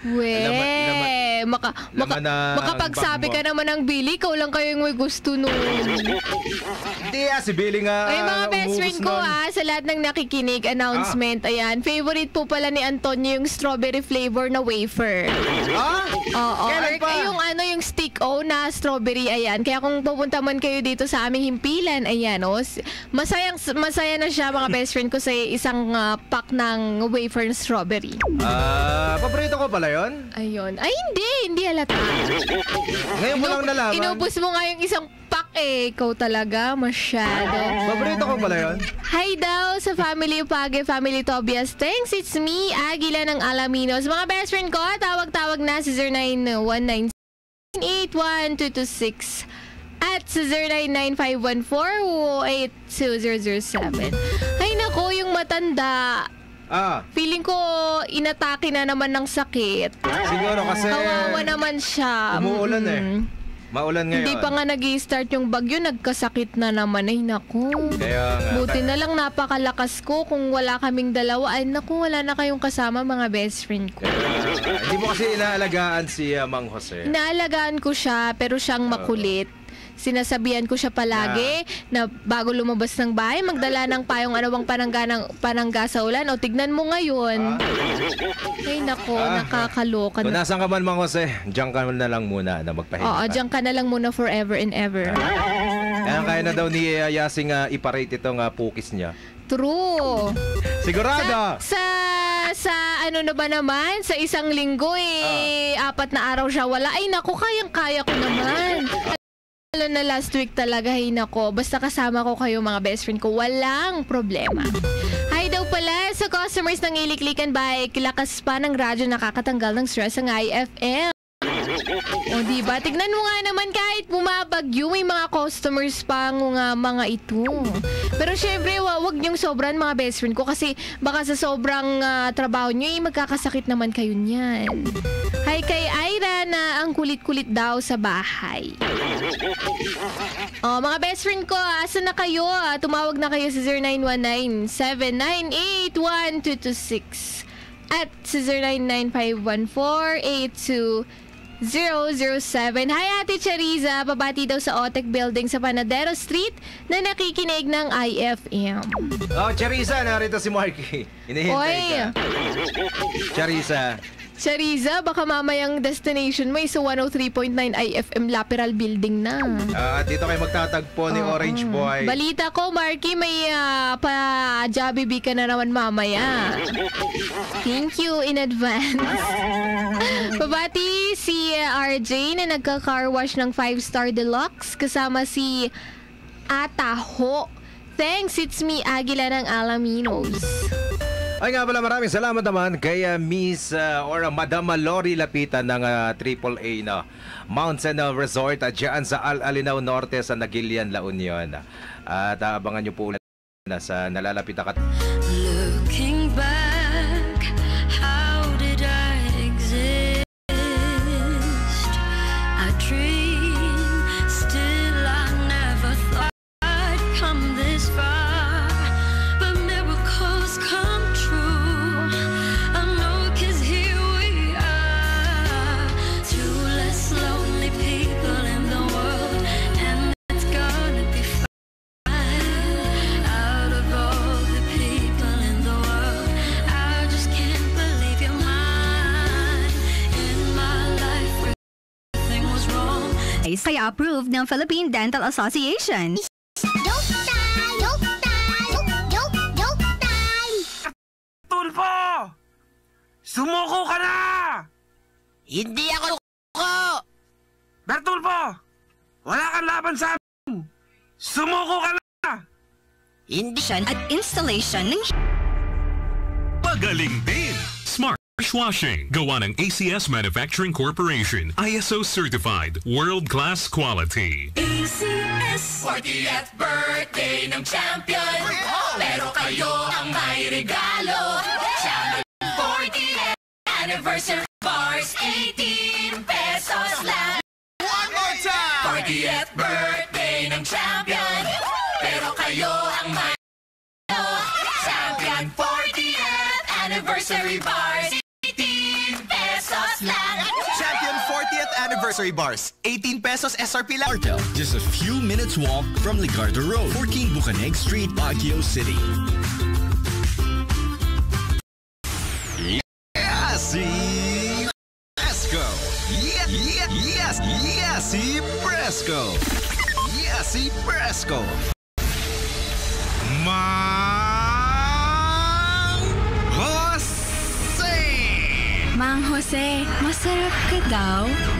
We, Laman- maka, maka, laman makapagsabi ka naman ng Billy, ikaw lang kayo yung may gusto nun. Hindi ah, si Billy nga. Ay, mga best friend ko nun. ah, sa lahat ng nakikinig, announcement, ayan. Favorite po pala ni Antonio yung strawberry flavor na wafer. Ah? Oo. Kailan pa? yung ano, yung stick O na strawberry, ayan. Kaya kung pupunta man kayo dito sa aming himpilan, ayan, oh, masayang, masaya na siya mga best friend ko sa isang ah, pack ng wafer na strawberry. Ah, paborito ko pala yon. Ayun. Ay, hindi. Hindi halata. Ngayon ko lang nalaman. Inubos mo nga yung isang pack eh. Ikaw talaga, masyado. Paborito ko pala yon. Hi daw sa family Upage, family Tobias. Thanks, it's me, Agila ng Alaminos. Mga best friend ko, tawag-tawag na si 0919-812226 at sa 099514-82007. Ay nako, yung matanda. Ah, Feeling ko inatake na naman ng sakit. siguro kasi Kawawa naman siya. umuulan eh. Mm. Maulan ngayon. Hindi pa nga nag start yung bagyo, nagkasakit na naman. Ay, naku. Kaya nga. Buti na lang napakalakas ko. Kung wala kaming dalawa, ay naku, wala na kayong kasama mga best friend ko. Hindi mo kasi inaalagaan si uh, Mang Jose. Inaalagaan ko siya, pero siyang makulit. Sinasabihan ko siya palagi na bago lumabas ng bahay, magdala ng payong anawang panangga, ng, panangga sa ulan. O, tignan mo ngayon. Ay, nako, Ah. nakakaloka. Kung na. nasan ka man, Mang Jose, diyan ka na lang muna na magpahinga. Oo, diyan ka na lang muna forever and ever. Kaya kaya na daw ni uh, Yasing uh, iparate itong uh, pukis niya. True. Sigurado! Sa sa ano na ba naman sa isang linggo eh apat na araw siya wala ay naku kayang-kaya ko naman Lalo na last week talaga ay nako. Basta kasama ko kayo mga best friend ko walang problema. Hi daw pala sa customers ng Iliklikan Bike. Lakas pa ng radyo nakakatanggal ng stress ang IFM o diba? Tignan mo nga naman kahit bumabagyo, may mga customers pa nga mga ito. Pero syempre, wag niyong sobran mga best friend ko kasi baka sa sobrang uh, trabaho niyo, eh, magkakasakit naman kayo niyan. Hi kay Ira na ang kulit-kulit daw sa bahay. Oh, mga best friend ko, asa na kayo? Ah, tumawag na kayo sa 0919 798 1226 at 09951482 007. Hi Ate Chariza, babati daw sa Otec Building sa Panadero Street na nakikinig ng IFM. Oh, Chariza, narito si Marky. Hinihintay Oy. ka. Chariza, Chariza, baka mamayang destination mo is sa 103.9 IFM Laperal Building na. Ah, dito kayo magtatagpo ni Orange Boy. Balita ko, Marky, may ah, pa Jollibee ka na naman mamaya. Thank you in advance. Pabati si ah, RJ na nagka-car wash ng 5-star deluxe kasama si Ataho. Thanks, it's me, Agila ng Alaminos. Ay nga pala, maraming salamat naman kay uh, Miss uh, or uh, Madam Lori Lapitan ng uh, AAA na Mountain uh, Resort at dyan sa Al Alinaw Norte sa Nagilian, La Union. At uh, abangan nyo po ulit na sa nalalapit na kat- wrong. Kaya approved ng Philippine Dental Association. Tulpo! Sumuko ka na! Hindi ako ko! Bertulpo! Wala kang laban sa amin! Sumuko ka na! Hindi at installation ng Pagaling din! Smart Dishwashing. Gawa ng ACS Manufacturing Corporation. ISO certified. World-class quality. ACS 40th birthday ng champion. Pero kayo ang may regalo. Channel 40th anniversary. Bars 18 pesos lang. One more time. 40th birthday ng champion. Pero kayo ang may regalo. Champion 40th anniversary. Bars Anniversary Bars. 18 pesos SRP lang. Artel, just a few minutes walk from Ligarda Road, 14 Bucaneg Street, Baguio City. Yasi Fresco. Yeah, yeah, yes, Yasi Fresco. Yasi Fresco. Mang Jose. Mang Jose, masarap ka daw?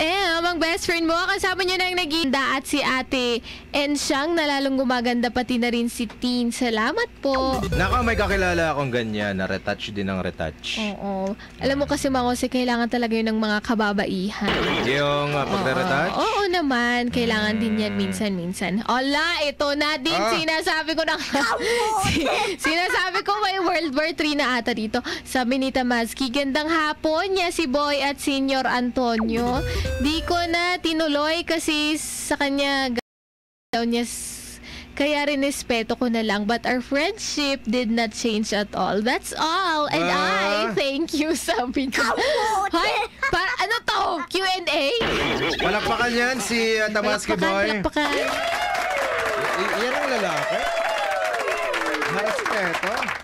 FM, ang best friend mo. Kasama niyo ng naginda at si ate. And siyang nalalong gumaganda pati na rin si Teen. Salamat po. Naka, may kakilala akong ganyan na retouch din ng retouch. Oo. Alam mo kasi mga kasi kailangan talaga yun ng mga kababaihan. Yung uh, pagre-retouch? Oo, oo naman. Kailangan din yan minsan-minsan. Ola, ito na din. Ah. Sinasabi ko na. Si- sinasabi ko may World War 3 na ata dito. Sabi ni Tamaski, gandang hapon niya si Boy at Senior Antonio. Di ko na tinuloy kasi sa kanya daw niya kaya rin respeto ko na lang but our friendship did not change at all. That's all. And Ah. I thank you, sabi ko. Hoy, pa, ano to? Q&A? Palakpakan yan si uh, Tamaski Boy. Palakpakan. I- yan ang lalaki. Marespeto.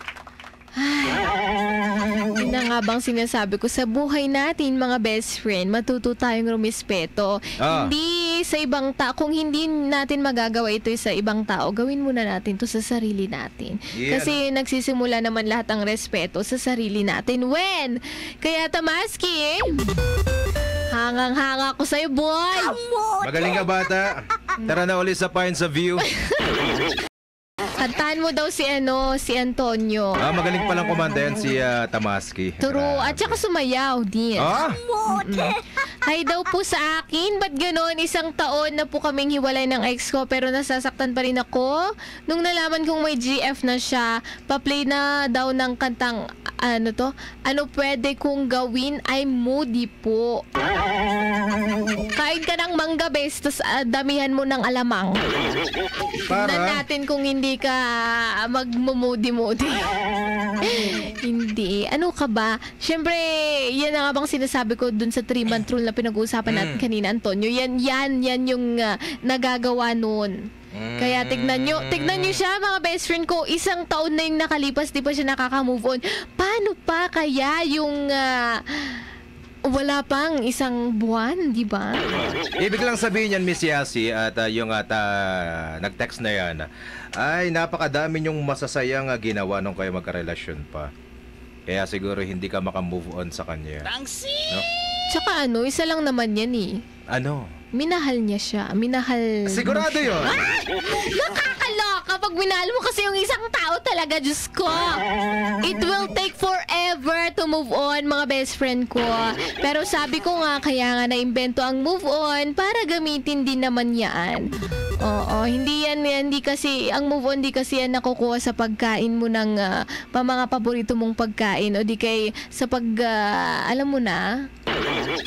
Yun na nga bang sinasabi ko, sa buhay natin, mga best friend, matuto tayong rumispeto. Ah. Hindi sa ibang tao. Kung hindi natin magagawa ito sa ibang tao, gawin muna natin to sa sarili natin. Yan. Kasi nagsisimula naman lahat ng respeto sa sarili natin. When? Kaya Tamaski, Hangang-hanga ko sa'yo, boy! Magaling ka bata. Tara na ulit sa Pines of View. Kantahan mo daw si ano, si Antonio. Ah, magaling palang kumanta yan si ah, Tamaski. True. At saka sumayaw din. Ah? Hi daw po sa akin. Ba't ganon? Isang taon na po kaming hiwalay ng ex ko pero nasasaktan pa rin ako. Nung nalaman kong may GF na siya, pa-play na daw ng kantang ano to? Ano pwede kong gawin? I'm moody po. Kain ka ng mangga bes, tapos ah, damihan mo ng alamang. Para? Tignan natin kung hindi ka magmumudi-mudi. hindi. Ano ka ba? Siyempre, yan na nga bang sinasabi ko dun sa 3-month rule na pinag-uusapan natin Mm. kanina, Antonio. Yan, yan, yan yung ah, nagagawa nun. Kaya tignan nyo, tignan nyo siya mga best friend ko, isang taon na yung nakalipas, di pa siya nakaka-move on. Paano pa kaya yung ah, wala pang isang buwan, di ba? Ibig lang sabihin yan, Miss Yasi, at ah, yung at ah, nag-text na yan, ay napakadami yung masasayang ah, ginawa nung kayo magkarelasyon pa. Kaya siguro hindi ka makamove on sa kanya. Tangsi! No? Tsaka ano, isa lang naman yan eh. Ano? Minahal niya siya. Minahal Sigurado yun. Ah! Nakakaloka pag minahal mo kasi yung isang tao talaga, Diyos ko. It will take forever to move on, mga best friend ko. Pero sabi ko nga, kaya nga naimbento ang move on para gamitin din naman yan. Oo, hindi yan, hindi kasi, ang move on di kasi yan nakukuha sa pagkain mo ng ah, pa mga paborito mong pagkain o di kay sa pag, ah, alam mo na,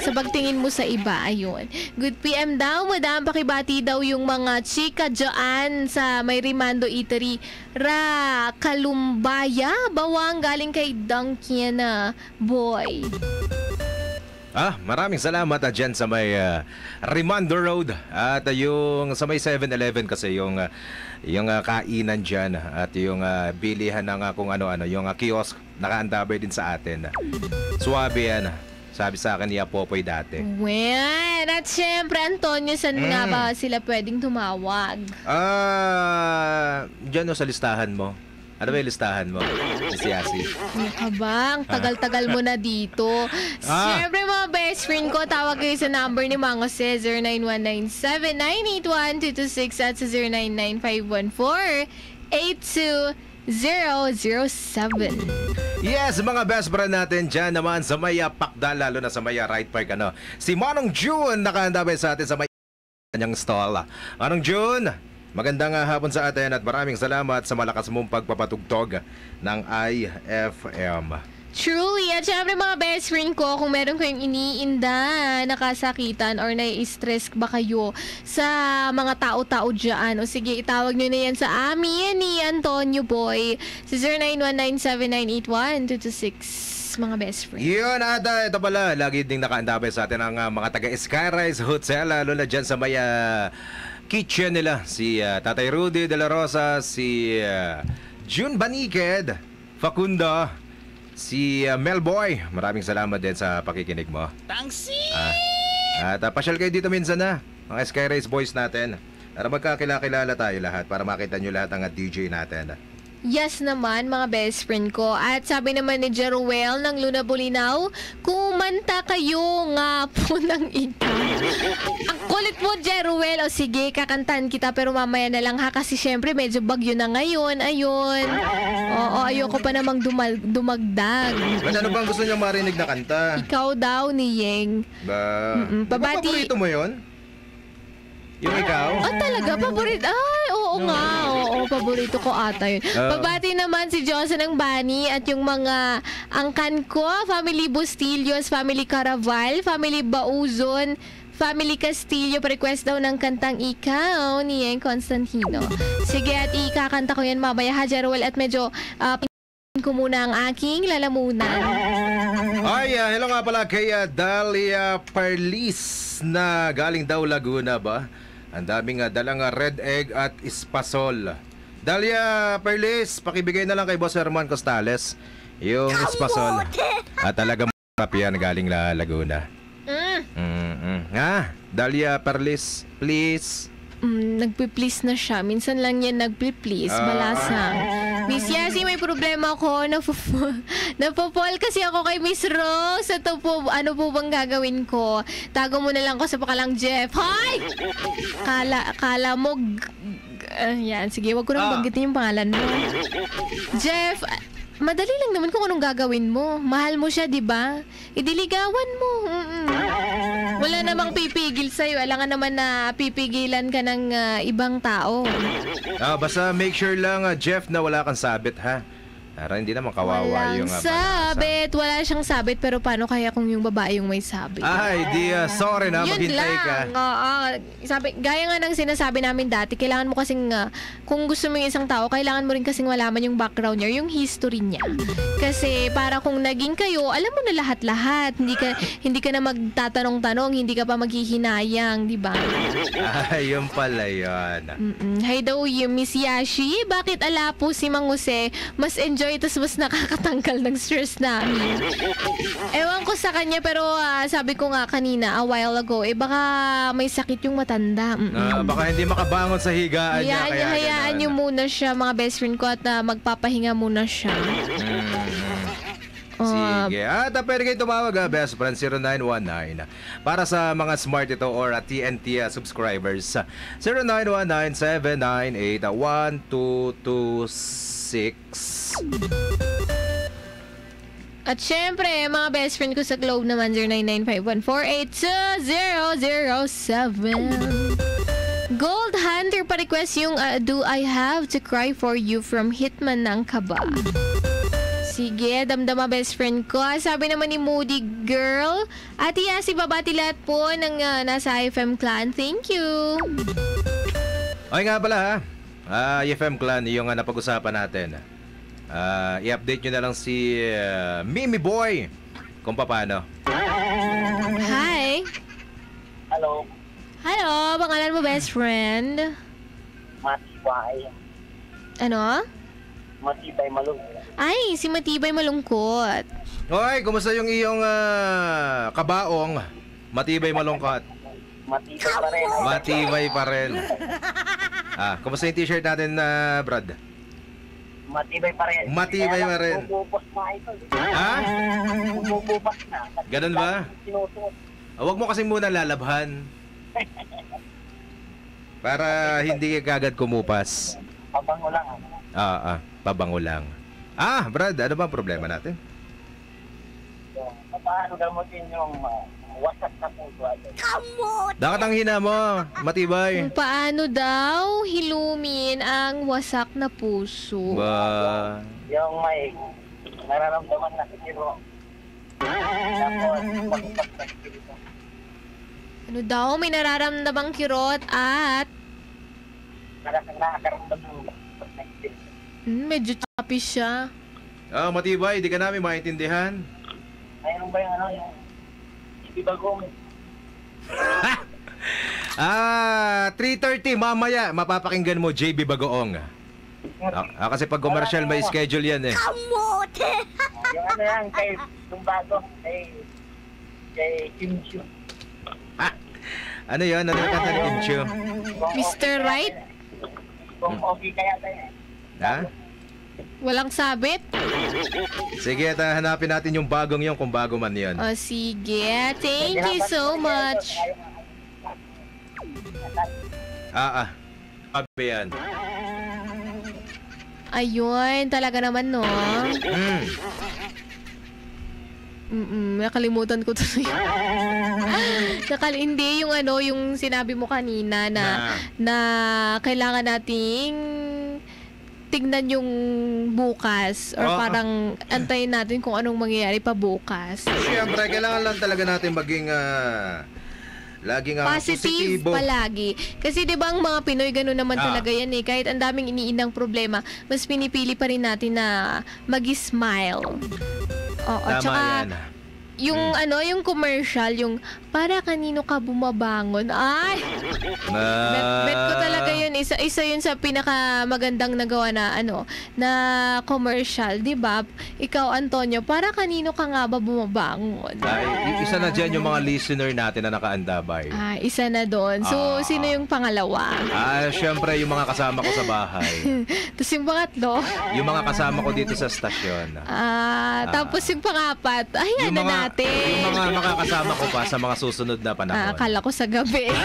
sa pagtingin mo sa iba, ayun. Good PM daw, madam, pakibati daw yung mga chika dyan sa may Rimando Eatery. Ra, Kalumbaya, bawang galing kay Duncan na boy. Ah, maraming salamat ah, dyan sa may ah, Reminder Road at ah, yung sa may 7-Eleven kasi yung ah, yung ah, kainan dyan at yung ah, bilihan ng ah, kung ano-ano, yung ah, kiosk nakaandabay din sa atin. Suwabe yan. Sabi sa akin ni Apopoy dati. Well, at syempre, Antonio, saan nga Mm. ba sila pwedeng tumawag? Ah, dyan o sa listahan mo. Ano ba yung listahan mo? Si Yasi. Ano ka ba? Ang tagal-tagal mo na dito. Ah. Siyempre mga best friend ko, tawag kayo sa number ni Mango Se, 0919-798-1226 at sa 099514-82007. Yes, mga best friend natin dyan naman sa Maya Pakda, lalo na sa Maya Right Park. Ano. Si Manong June nakahanda ba sa atin sa Maya kanyang stall. Manong June, magandang ah, hapon sa atin at maraming salamat sa malakas mong pagpapatugtog ng IFM. Truly, at syempre mga best friend ko, kung meron kayong iniinda, nakasakitan or nai-stress ba kayo sa mga tao-tao dyan, o sige, itawag nyo na yan sa amin ni Antonio Boy sa 0919-7981-226 mga best friend. Yun ata, ito pala, lagi ding nakaandabay sa atin ang ah, mga taga Skyrise Hotel, lalo na dyan sa may ah, kitchen nila. Si ah, Tatay Rudy De La Rosa, si ah, June Baniked, Facundo, si ah, Melboy. Maraming salamat din sa pakikinig mo. Tangsi! Ah, at ah, pasyal kayo dito minsan na, mga Skyrise Boys natin. Para magkakilala tayo lahat, para makita nyo lahat ang DJ natin. Yes naman, mga best friend ko. At sabi naman ni Jeruel ng Luna Bulinaw, kumanta kayo nga po ng ika. Ang kulit mo, Jeruel. O sige, kakantahan kita pero mamaya na lang ha. Kasi syempre medyo bagyo na ngayon. Ayun. Oo, ayoko pa namang dumal- dumagdag. Ba't ano bang gusto nyo marinig na kanta? Ikaw daw ni Yeng. Ba? Mm-mm, Di ba pabati- paborito mo yun? Yung ikaw? Ah, talaga? Paborito? Ay, oo nga. Oo, paborito ko ata yun. Oo. Pabati naman si Johnson ng Bani at yung mga angkan ko, Family Bustillos, Family Caraval, Family Bauzon, Family Castillo, request daw ng kantang Ikaw ni Yen Constantino. Sige, at ikakanta ko yan mamaya ha, Jerwell, at medyo uh, ko muna ang aking lalamunan. Ay, ah, hello nga pala kay ah, Dalia Perlis na galing daw Laguna ba? Ang daming uh, dalang ah, red egg at espasol. Dalia Perlis, pakibigay na lang kay Boss Herman Costales yung espasol. At talagang masarap yan galing la Laguna. Mm. Mm-mm. Nga, Dalia Perlis, please. Mm, nagpi-please na siya. Minsan lang yan nagpi-please. Ah. Malasang. Miss Yasi, may problema ko. Napupol, napupol kasi ako kay Miss Rose. Ito po, ano po bang gagawin ko? Tago mo na lang ko sa pakalang Jeff. Hoy! Kala, kala mo... g- g- ah, yan, sige, wag ko nang Ah. banggitin yung pangalan mo. Jeff, ah, madali lang naman kung anong gagawin mo. Mahal mo siya, di ba? Idiligawan mo. Mm-mm. Wala namang pipigil sa'yo. Alangan naman na pipigilan ka ng ah, ibang tao. Ah, basta make sure lang, ah, Jeff, na wala kang sabit, ha? Para hindi naman kawawa Walang yung... ah, sabit. Wala siyang sabit. Pero paano kaya kung yung babae yung may sabit? Ay, di, ah, sorry na, Yun maghintay ka. lang. Oo. Sabi, gaya nga ng sinasabi namin dati, kailangan mo kasing, ah, kung gusto mo yung isang tao, kailangan mo rin kasing malaman yung background niya, yung history niya. Kasi para kung naging kayo, alam mo na lahat-lahat. Hindi ka, hindi ka na magtatanong-tanong, hindi ka pa maghihinayang, di ba? Ay, yun pala yun. Mm-mm. Hi daw Miss Yashi. Bakit ala po si Mang Jose mas enjoy enjoy eh, tapos mas nakakatanggal ng stress namin. Ewan ko sa kanya pero uh, sabi ko nga kanina a while ago, eh baka may sakit yung matanda. Mm-mm. Uh, baka hindi makabangon sa higaan hayaan niya. Kaya hayaan niyo muna siya mga best friend ko at uh, magpapahinga muna siya. Uh, Sige. At uh, pwede kayo tumawag ha, best friend 0919 para sa mga smart ito or uh, TNT uh, subscribers. 0919 0995-999-0995-6. At syempre, mga best friend ko sa Globe naman, 0995-148-007. Gold Hunter pa-request yung uh, Do I Have to Cry For You from Hitman ng Kaba. Sige, damdama best friend ko. Ah, sabi naman ni Moody Girl, At Ate Yasi, babati lahat po ng uh, nasa IFM clan. Thank you. Ay nga pala ha. Ah, FM Clan, yung uh, napag-usapan natin. Ah, i-update nyo na lang si uh, Mimi Boy kung paano. Hi. Hello, Hello, pangalan mo best friend? Matibay. Ano? Matibay malung. Ay, si Matibay Malungkot. Hoy, kumusta yung iyong ah, kabaong? Matibay malungkot. Matibay pa rin. Matibay pa rin. Ah, kumusta yung t-shirt natin na Brad? Matibay pa rin. Matibay pa rin. Bumubukas na ito. Ha? Bumubukas na. Ganun ba? Sinusunod. Ah, Huwag mo kasi muna lalabhan. Para hindi ka agad kumupas. Pabango lang. Ah, ah, pabango lang. Ah, Brad, ano ba ang problema natin? So, paano gamutin yung uh, wasak na puso? Kamot! Dapat ang hina mo, matibay. Kung paano daw hilumin ang wasak na puso? Ba, Yung may nararamdaman na siguro. Ano daw, may nararamdamang kirot at Nakakaramdam hmm, medyo choppy siya. ah, matibay, di ka namin maintindihan. Mayroon ba yung ano yung hindi bagong Ah, 3.30 mamaya, mapapakinggan mo JB Bagoong. Ah, ah, kasi pag commercial may schedule yan eh. Kamot! yung ano yan kay yung bago kay kay Kim Chiu. Ano yun? Ano yung kanta ni Kim Chiu? Mr. Right? Kung okay kaya tayo. Ha? Walang sabit? Sige, at ah, hanapin natin yung bagong yun kung bago man yun. O sige, thank you so much. Ah, ah. Sabi yan. Ayun, talaga naman no. Mm. Mm nakalimutan ko tuloy. Nakal hindi yung ano, yung sinabi mo kanina na na, kailangan nating tignan yung bukas or Oo. parang antayin natin kung anong mangyayari pa bukas. Siyempre, kailangan lang talaga natin maging ah, laging ah, Positive positibo. palagi. Kasi 'di ba ang mga Pinoy gano'n naman Ah. talaga yan eh. Kahit ang daming iniinang problema, mas pinipili pa rin natin na mag-smile. Oo, Tama tsaka yan. yung Hmm. ano, yung commercial, yung para kanino ka bumabangon? Ay! Na... Bet, bet ko talaga yun. Isa, isa yun sa pinaka magandang nagawa na ano, na commercial, di ba? Ikaw, Antonio, para kanino ka nga ba bumabangon? Ay, isa na dyan yung mga listener natin na nakaandabay. Ah, isa na doon. So, Ah. sino yung pangalawa? Ah, syempre yung mga kasama ko sa bahay. Tapos yung pangatlo? Yung mga kasama ko dito sa stasyon. Ah, tapos yung pangapat, ay, Yung ano mga, natin? yung mga makakasama ko pa sa mga susunod na Ah, panahon. akala ko sa gabi.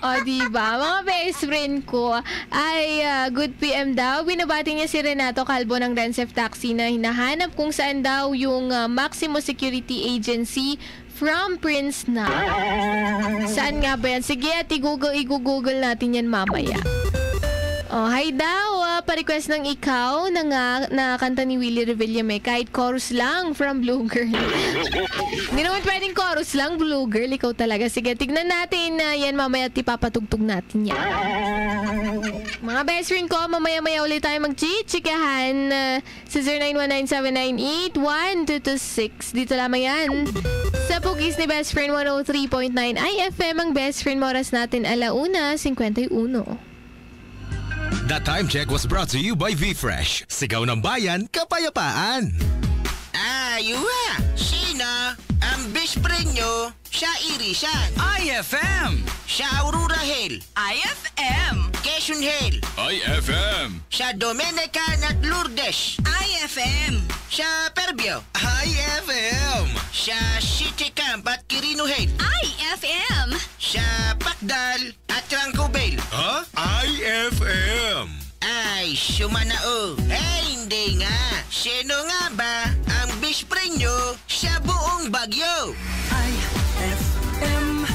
o, diba? Mga best friend ko ay ah, good PM daw. Binabati niya si Renato Calvo ng Rensef Taxi na hinahanap kung saan daw yung ah, Maximo Security Agency from Prince na. Saan nga ba yan? Sige, at i-google, i-google natin yan mamaya. Oh, hi daw. ah, pa-request ng ikaw na, nga, na kanta ni Willie Revillame. Kahit chorus lang from Blue Girl. Hindi naman pwedeng chorus lang, Blue Girl. Ikaw talaga. Sige, tignan natin na yan mamaya at ipapatugtog natin yan. Mga best friend ko, mamaya-maya ulit tayo mag-chikahan uh, sa 0919-798-1226. Dito lamang yan. Sa Pugis ni Best Friend 103.9 IFM ang best friend mo oras natin alauna 51. The time check was brought to you by V-Fresh. Sigaw ng bayan, kapayapaan. Ah, yuha! Sina? Ang best friend nyo, siya Irisan. IFM! Siya Aurora Hill. IFM! Quezon Hill. IFM! Siya Dominican at Lourdes. IFM! Siya Perbio. IFM! Siya City Camp at Quirino Hill. IFM! Siya Pakdal at Trancobel. Huh? IFM! Ay, sumanao. Eh, hindi nga. Sino nga ba best friend nyo sa buong Bagyo? IFM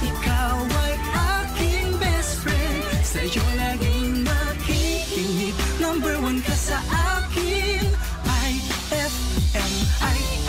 Ikaw ay aking best friend. Sa'yo laging makikinig. Number one ka sa akin. IFM ay